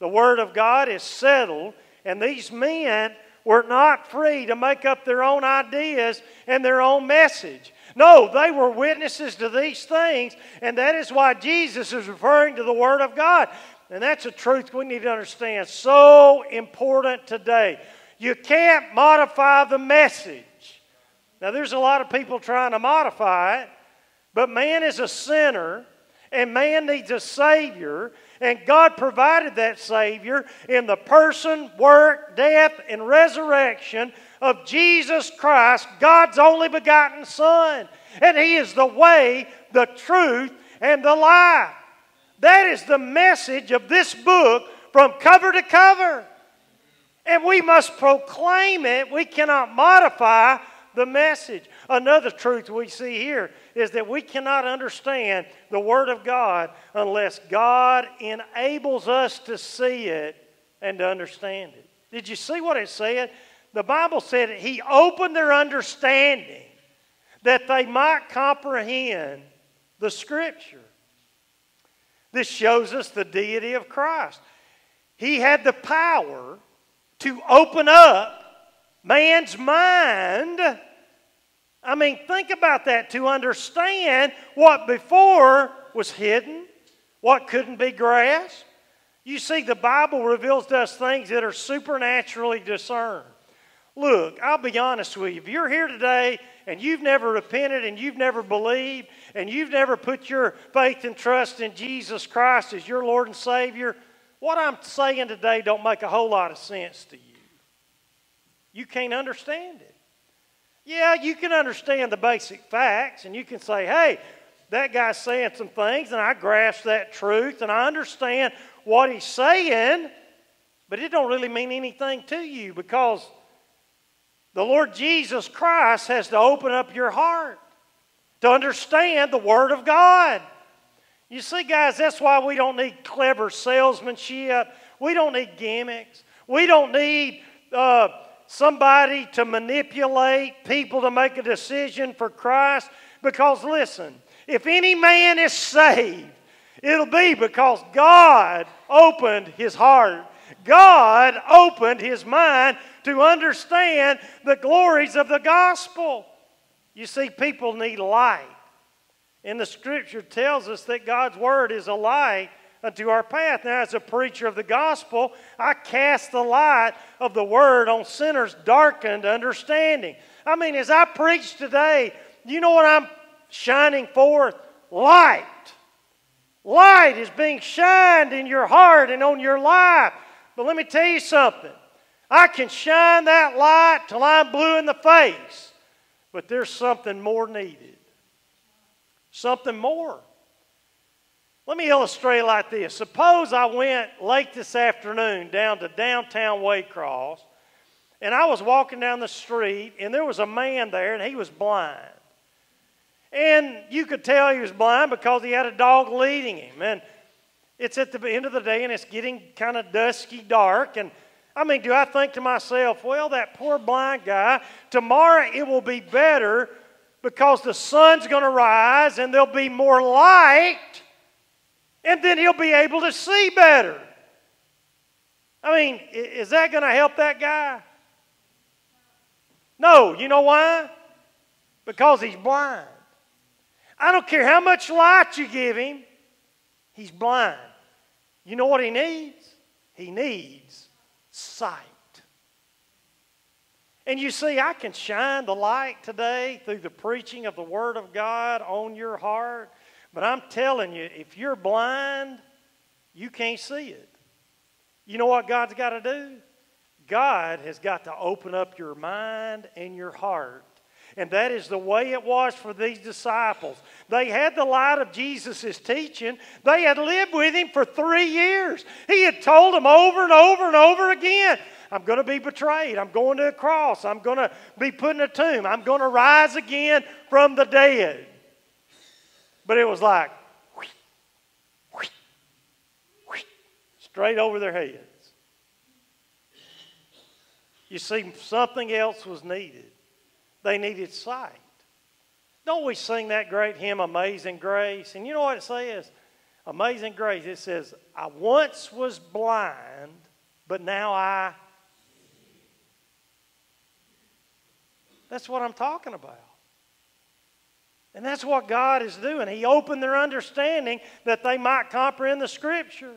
A: The Word of God is settled, and these men were not free to make up their own ideas and their own message. No, they were witnesses to these things, and that is why Jesus is referring to the Word of God. And that's a truth we need to understand. So important today. You can't modify the message. Now, there's a lot of people trying to modify it, but man is a sinner, and man needs a Savior, and God provided that Savior in the person, work, death, and resurrection of Jesus Christ, God's only begotten Son. And He is the way, the truth, and the life. That is the message of this book from cover to cover. And we must proclaim it. We cannot modify the message. Another truth we see here is that we cannot understand the Word of God unless God enables us to see it and to understand it. Did you see what it said? The Bible said He opened their understanding that they might comprehend the Scripture. This shows us the deity of Christ. He had the power to open up man's mind I mean, think about that to understand what before was hidden, what couldn't be grasped. You see, the Bible reveals to us things that are supernaturally discerned. Look, I'll be honest with you. If you're here today and you've never repented and you've never believed and you've never put your faith and trust in Jesus Christ as your Lord and Savior, what I'm saying today don't make a whole lot of sense to you. You can't understand it. Yeah, you can understand the basic facts and you can say, hey, that guy's saying some things and I grasp that truth and I understand what he's saying, but it don't really mean anything to you because the Lord Jesus Christ has to open up your heart to understand the Word of God. You see, guys, that's why we don't need clever salesmanship. We don't need gimmicks. We don't need uh, somebody to manipulate people to make a decision for Christ. Because listen, if any man is saved, it'll be because God opened his heart. God opened his mind to understand the glories of the gospel. You see, people need light. And the scripture tells us that God's word is a light Uh, unto our path. Now, as a preacher of the gospel, I cast the light of the word on sinners' darkened understanding. I mean, as I preach today, you know what I'm shining forth? Light. Light is being shined in your heart and on your life. But let me tell you something. I can shine that light till I'm blue in the face. But there's something more needed. Something more. Let me illustrate like this. Suppose I went late this afternoon down to downtown Waycross, and I was walking down the street, and there was a man there, and he was blind. And you could tell he was blind because he had a dog leading him. And it's at the end of the day, and it's getting kind of dusky dark. And I mean, do I think to myself, well, that poor blind guy, tomorrow it will be better because the sun's going to rise and there'll be more light and then he'll be able to see better. I mean, is that going to help that guy? No. You know why? Because he's blind. I don't care how much light you give him, he's blind. You know what he needs? He needs sight. And you see, I can shine the light today through the preaching of the Word of God on your heart. But I'm telling you, if you're blind, you can't see it. You know what God's got to do? God has got to open up your mind and your heart. And that is the way it was for these disciples. They had the light of Jesus' teaching. They had lived with him for three years. He had told them over and over and over again I'm going to be betrayed. I'm going to a cross. I'm going to be put in a tomb. I'm going to rise again from the dead. But it was like, whoosh, whoosh, whoosh, straight over their heads. You see, something else was needed. They needed sight. Don't we sing that great hymn, Amazing Grace? And you know what it says? Amazing Grace. It says, I once was blind, but now I That's what I'm talking about. And that's what God is doing. He opened their understanding that they might comprehend the Scripture.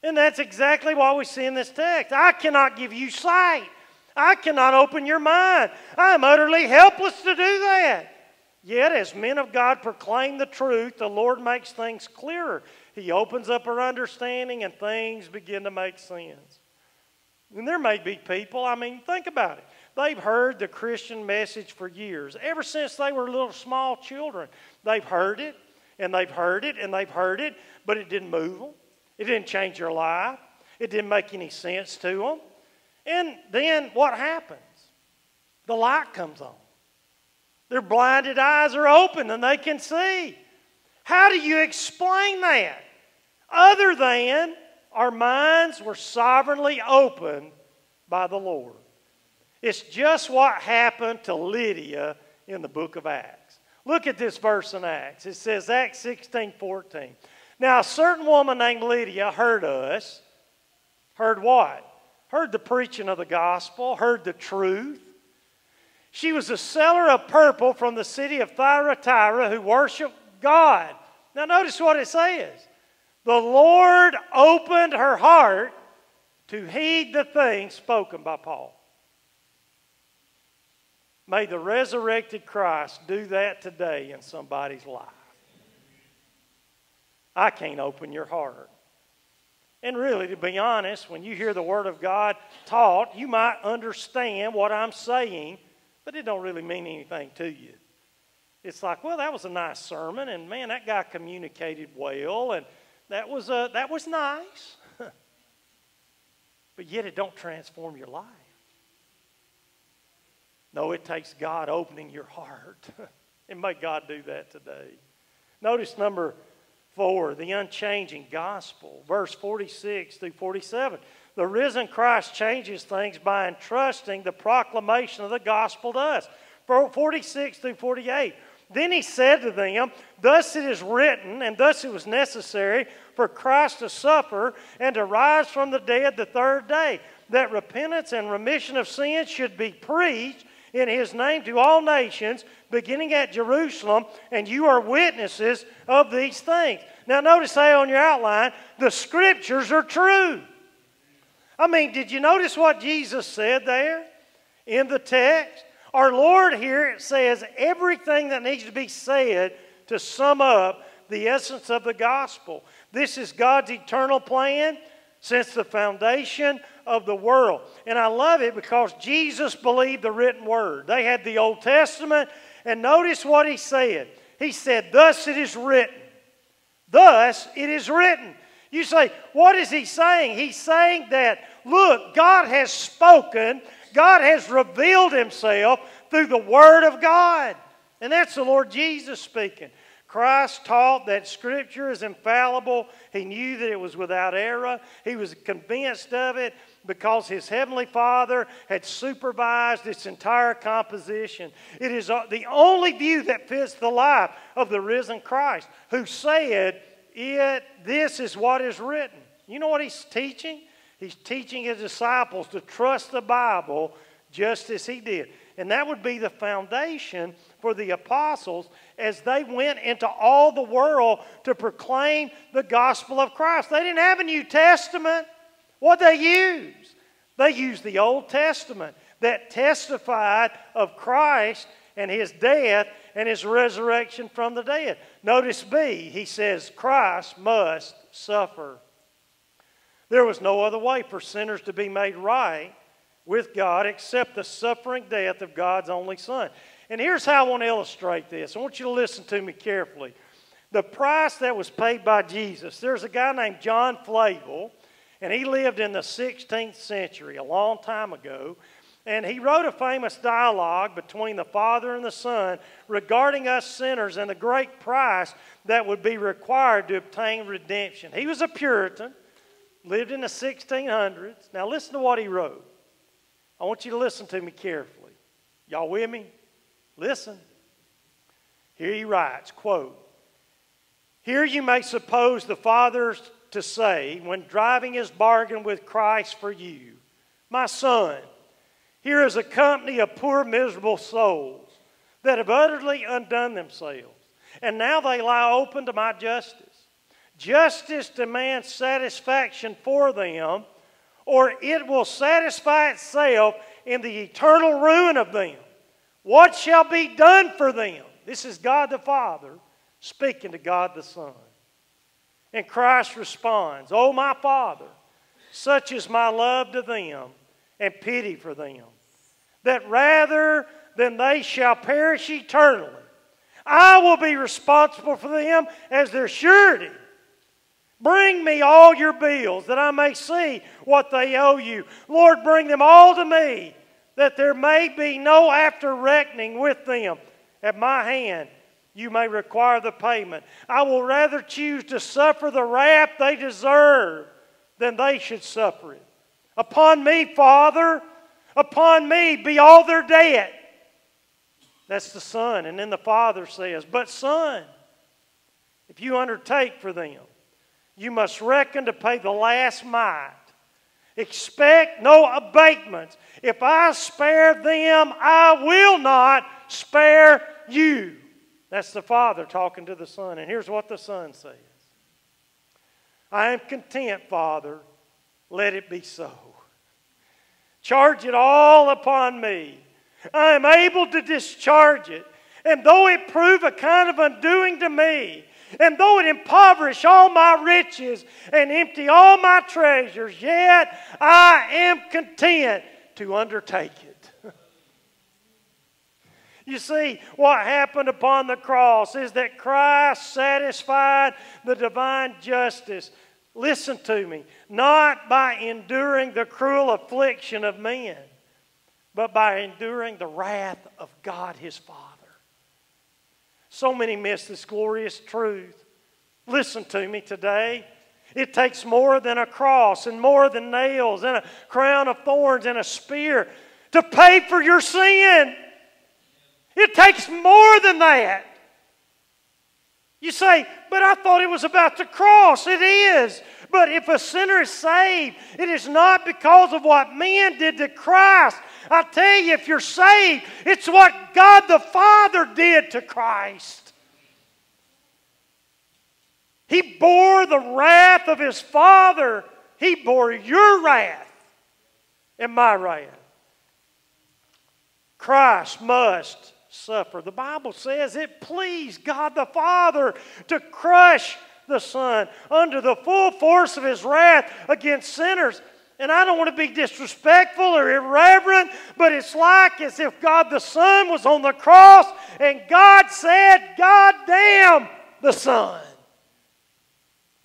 A: And that's exactly what we see in this text. I cannot give you sight. I cannot open your mind. I am utterly helpless to do that. Yet, as men of God proclaim the truth, the Lord makes things clearer. He opens up our understanding and things begin to make sense. And there may be people, I mean, think about it. They've heard the Christian message for years, ever since they were little small children. They've heard it, and they've heard it, and they've heard it, but it didn't move them. It didn't change their life. It didn't make any sense to them. And then what happens? The light comes on. Their blinded eyes are open and they can see. How do you explain that? Other than our minds were sovereignly opened by the Lord. It's just what happened to Lydia in the book of Acts. Look at this verse in Acts. It says, Acts 16 14. Now, a certain woman named Lydia heard us. Heard what? Heard the preaching of the gospel, heard the truth. She was a seller of purple from the city of Thyatira who worshiped God. Now, notice what it says. The Lord opened her heart to heed the things spoken by Paul. May the resurrected Christ do that today in somebody's life. I can't open your heart. And really, to be honest, when you hear the Word of God taught, you might understand what I'm saying, but it don't really mean anything to you. It's like, well, that was a nice sermon, and man, that guy communicated well, and that was, uh, that was nice. but yet it don't transform your life. No, it takes God opening your heart. and may God do that today. Notice number four, the unchanging gospel, verse 46 through 47. The risen Christ changes things by entrusting the proclamation of the gospel to us. 46 through 48. Then he said to them, Thus it is written, and thus it was necessary for Christ to suffer and to rise from the dead the third day, that repentance and remission of sins should be preached in his name to all nations, beginning at Jerusalem, and you are witnesses of these things. Now, notice say on your outline, the scriptures are true. I mean, did you notice what Jesus said there in the text? Our Lord here it says everything that needs to be said to sum up the essence of the gospel. This is God's eternal plan since the foundation of the world. And I love it because Jesus believed the written word. They had the Old Testament, and notice what he said. He said, Thus it is written. Thus it is written. You say, what is he saying? He's saying that, look, God has spoken, God has revealed himself through the Word of God. And that's the Lord Jesus speaking. Christ taught that Scripture is infallible. He knew that it was without error. He was convinced of it because his Heavenly Father had supervised its entire composition. It is uh, the only view that fits the life of the risen Christ, who said, it, This is what is written. You know what he's teaching? He's teaching his disciples to trust the Bible just as he did. And that would be the foundation for the apostles as they went into all the world to proclaim the gospel of Christ. They didn't have a New Testament. What they used? They used the Old Testament that testified of Christ and his death and his resurrection from the dead. Notice B, he says, Christ must suffer. There was no other way for sinners to be made right with God except the suffering death of God's only Son. And here's how I want to illustrate this. I want you to listen to me carefully. The price that was paid by Jesus, there's a guy named John Flavel, and he lived in the 16th century, a long time ago. And he wrote a famous dialogue between the Father and the Son regarding us sinners and the great price that would be required to obtain redemption. He was a Puritan, lived in the 1600s. Now, listen to what he wrote. I want you to listen to me carefully. Y'all with me? Listen. Here he writes, quote, Here you may suppose the Father to say, when driving his bargain with Christ for you, My son, here is a company of poor, miserable souls that have utterly undone themselves, and now they lie open to my justice. Justice demands satisfaction for them, or it will satisfy itself in the eternal ruin of them. What shall be done for them? This is God the Father speaking to God the Son. And Christ responds, Oh, my Father, such is my love to them and pity for them, that rather than they shall perish eternally, I will be responsible for them as their surety. Bring me all your bills that I may see what they owe you. Lord, bring them all to me, that there may be no after reckoning with them. At my hand, you may require the payment. I will rather choose to suffer the wrath they deserve than they should suffer it. Upon me, Father, upon me be all their debt. That's the Son. And then the Father says, But, Son, if you undertake for them, you must reckon to pay the last mite. Expect no abatements. If I spare them, I will not spare you. That's the Father talking to the Son. And here's what the Son says I am content, Father. Let it be so. Charge it all upon me. I am able to discharge it. And though it prove a kind of undoing to me, and though it impoverish all my riches and empty all my treasures, yet I am content to undertake it. you see, what happened upon the cross is that Christ satisfied the divine justice. Listen to me, not by enduring the cruel affliction of men, but by enduring the wrath of God his Father. So many miss this glorious truth. Listen to me today. It takes more than a cross and more than nails and a crown of thorns and a spear to pay for your sin. It takes more than that. You say, but I thought it was about the cross. It is. But if a sinner is saved, it is not because of what men did to Christ. I tell you, if you're saved, it's what God the Father did to Christ. He bore the wrath of his Father, He bore your wrath and my wrath. Christ must suffer. The Bible says it pleased God the Father to crush the Son under the full force of His wrath against sinners. And I don't want to be disrespectful or irreverent, but it's like as if God the Son was on the cross and God said, God damn the Son.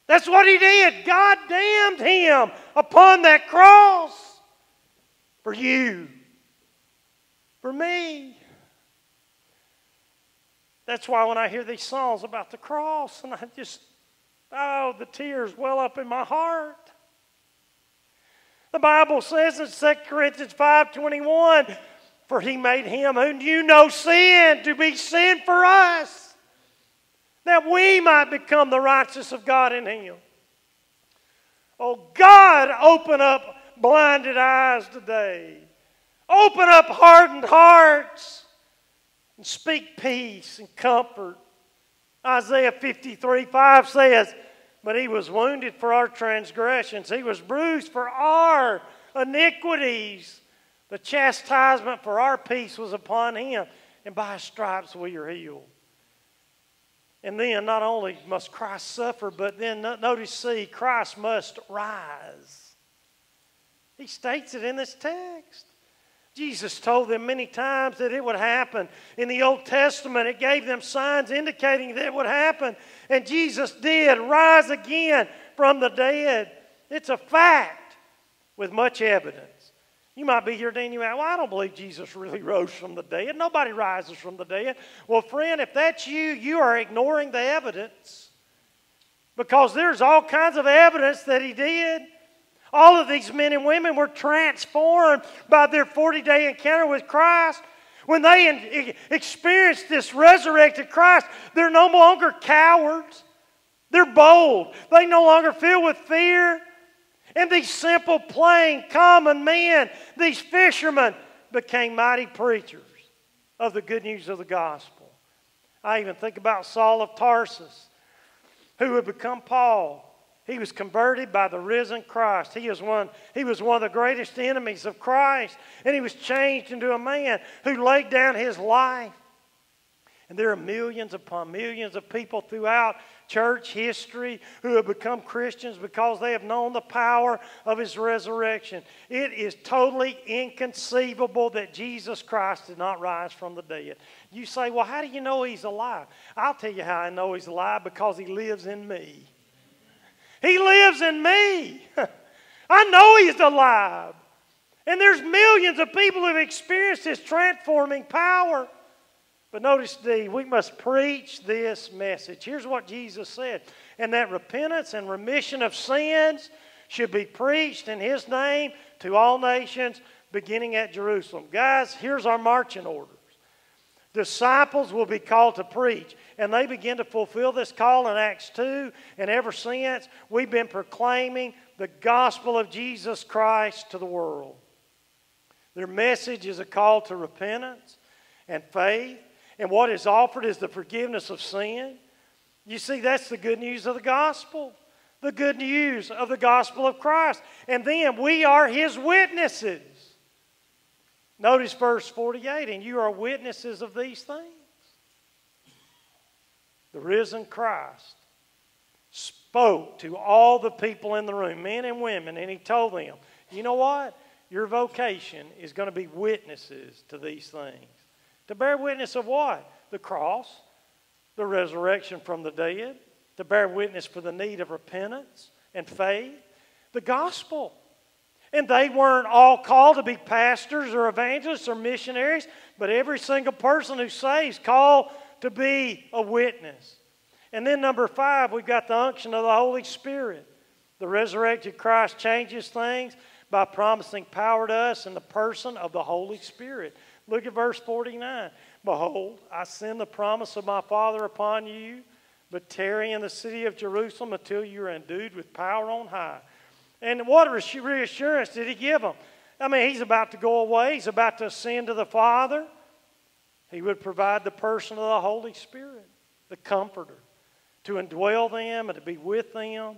A: That's what He did. God damned Him upon that cross for you, for me. That's why when I hear these songs about the cross, and I just, oh, the tears well up in my heart. The Bible says in 2 Corinthians 5.21, For he made him who knew no sin to be sin for us, that we might become the righteousness of God in him. Oh, God, open up blinded eyes today. Open up hardened hearts and speak peace and comfort. Isaiah 53 5 says, But he was wounded for our transgressions, he was bruised for our iniquities. The chastisement for our peace was upon him, and by his stripes we are healed. And then not only must Christ suffer, but then notice, see, Christ must rise. He states it in this text. Jesus told them many times that it would happen. In the Old Testament, it gave them signs indicating that it would happen. And Jesus did rise again from the dead. It's a fact with much evidence. You might be here today you well, I don't believe Jesus really rose from the dead. Nobody rises from the dead. Well, friend, if that's you, you are ignoring the evidence. Because there's all kinds of evidence that he did. All of these men and women were transformed by their 40 day encounter with Christ. When they experienced this resurrected Christ, they're no longer cowards. They're bold. They no longer feel with fear. And these simple, plain, common men, these fishermen, became mighty preachers of the good news of the gospel. I even think about Saul of Tarsus, who had become Paul. He was converted by the risen Christ. He was, one, he was one of the greatest enemies of Christ, and he was changed into a man who laid down his life. And there are millions upon millions of people throughout church history who have become Christians because they have known the power of his resurrection. It is totally inconceivable that Jesus Christ did not rise from the dead. You say, well, how do you know he's alive? I'll tell you how I know he's alive because he lives in me. He lives in me. I know He's alive. And there's millions of people who've experienced His transforming power. But notice, D, we must preach this message. Here's what Jesus said and that repentance and remission of sins should be preached in His name to all nations, beginning at Jerusalem. Guys, here's our marching orders. Disciples will be called to preach. And they begin to fulfill this call in Acts 2. And ever since, we've been proclaiming the gospel of Jesus Christ to the world. Their message is a call to repentance and faith. And what is offered is the forgiveness of sin. You see, that's the good news of the gospel. The good news of the gospel of Christ. And then we are his witnesses. Notice verse 48 and you are witnesses of these things the risen Christ, spoke to all the people in the room, men and women, and he told them, you know what? Your vocation is going to be witnesses to these things. To bear witness of what? The cross, the resurrection from the dead, to bear witness for the need of repentance and faith, the gospel. And they weren't all called to be pastors or evangelists or missionaries, but every single person who saves called to be a witness. And then, number five, we've got the unction of the Holy Spirit. The resurrected Christ changes things by promising power to us in the person of the Holy Spirit. Look at verse 49. Behold, I send the promise of my Father upon you, but tarry in the city of Jerusalem until you are endued with power on high. And what reassurance did he give them? I mean, he's about to go away, he's about to ascend to the Father. He would provide the person of the Holy Spirit, the Comforter, to indwell them and to be with them.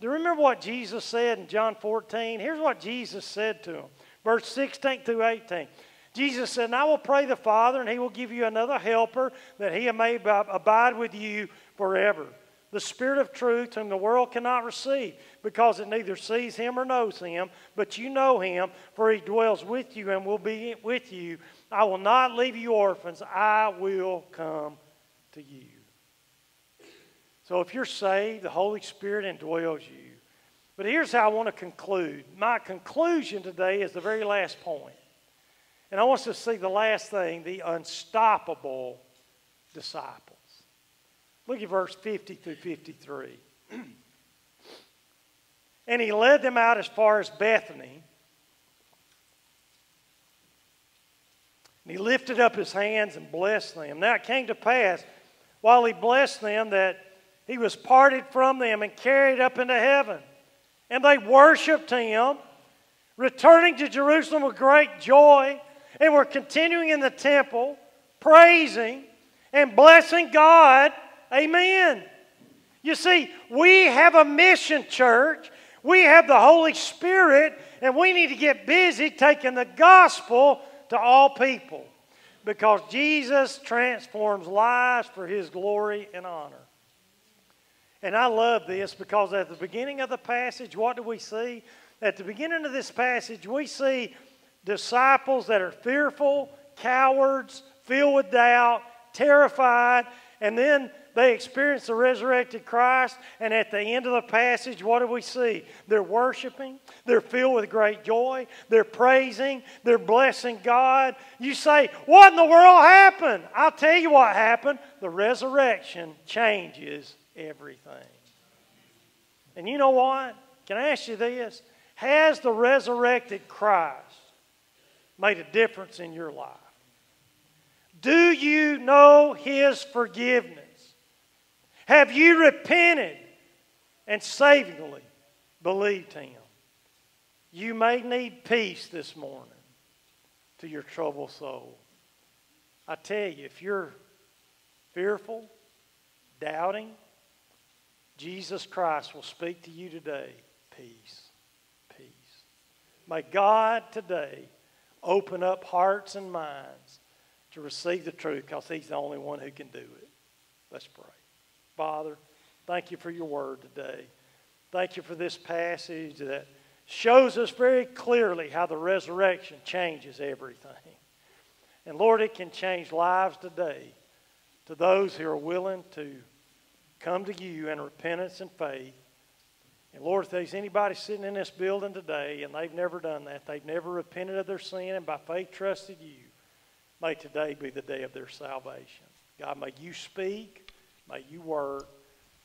A: Do you remember what Jesus said in John 14? Here's what Jesus said to them, verse 16 through 18. Jesus said, And I will pray the Father, and he will give you another helper, that he may abide with you forever. The Spirit of truth, whom the world cannot receive, because it neither sees him or knows him, but you know him, for he dwells with you and will be with you I will not leave you orphans. I will come to you. So if you're saved, the Holy Spirit indwells you. But here's how I want to conclude. My conclusion today is the very last point. And I want us to see the last thing the unstoppable disciples. Look at verse 50 through 53. and he led them out as far as Bethany And he lifted up his hands and blessed them. Now it came to pass, while he blessed them, that he was parted from them and carried up into heaven. And they worshiped him, returning to Jerusalem with great joy, and were continuing in the temple, praising and blessing God. Amen. You see, we have a mission, church. We have the Holy Spirit, and we need to get busy taking the gospel to all people. because Jesus transforms lives for his glory and honor. And I love this because at the beginning of the passage, what do we see? At the beginning of this passage, we see disciples that are fearful, cowards, filled with doubt, terrified, and then they experience the resurrected Christ, and at the end of the passage, what do we see? They're worshiping, they're filled with great joy, they're praising, they're blessing God. You say, What in the world happened? I'll tell you what happened. The resurrection changes everything. And you know what? Can I ask you this? Has the resurrected Christ made a difference in your life? Do you know His forgiveness? Have you repented and savingly believed Him? You may need peace this morning to your troubled soul. I tell you, if you're fearful, doubting, Jesus Christ will speak to you today. Peace. Peace. May God today open up hearts and minds to receive the truth because He's the only one who can do it. Let's pray. Father, thank you for your word today. Thank you for this passage that shows us very clearly how the resurrection changes everything. And Lord, it can change lives today to those who are willing to come to you in repentance and faith. And Lord, if there's anybody sitting in this building today and they've never done that, they've never repented of their sin and by faith trusted you, may today be the day of their salvation. God, may you speak. May you work.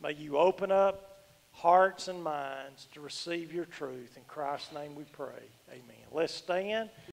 A: May you open up hearts and minds to receive your truth. In Christ's name we pray. Amen. Let's stand.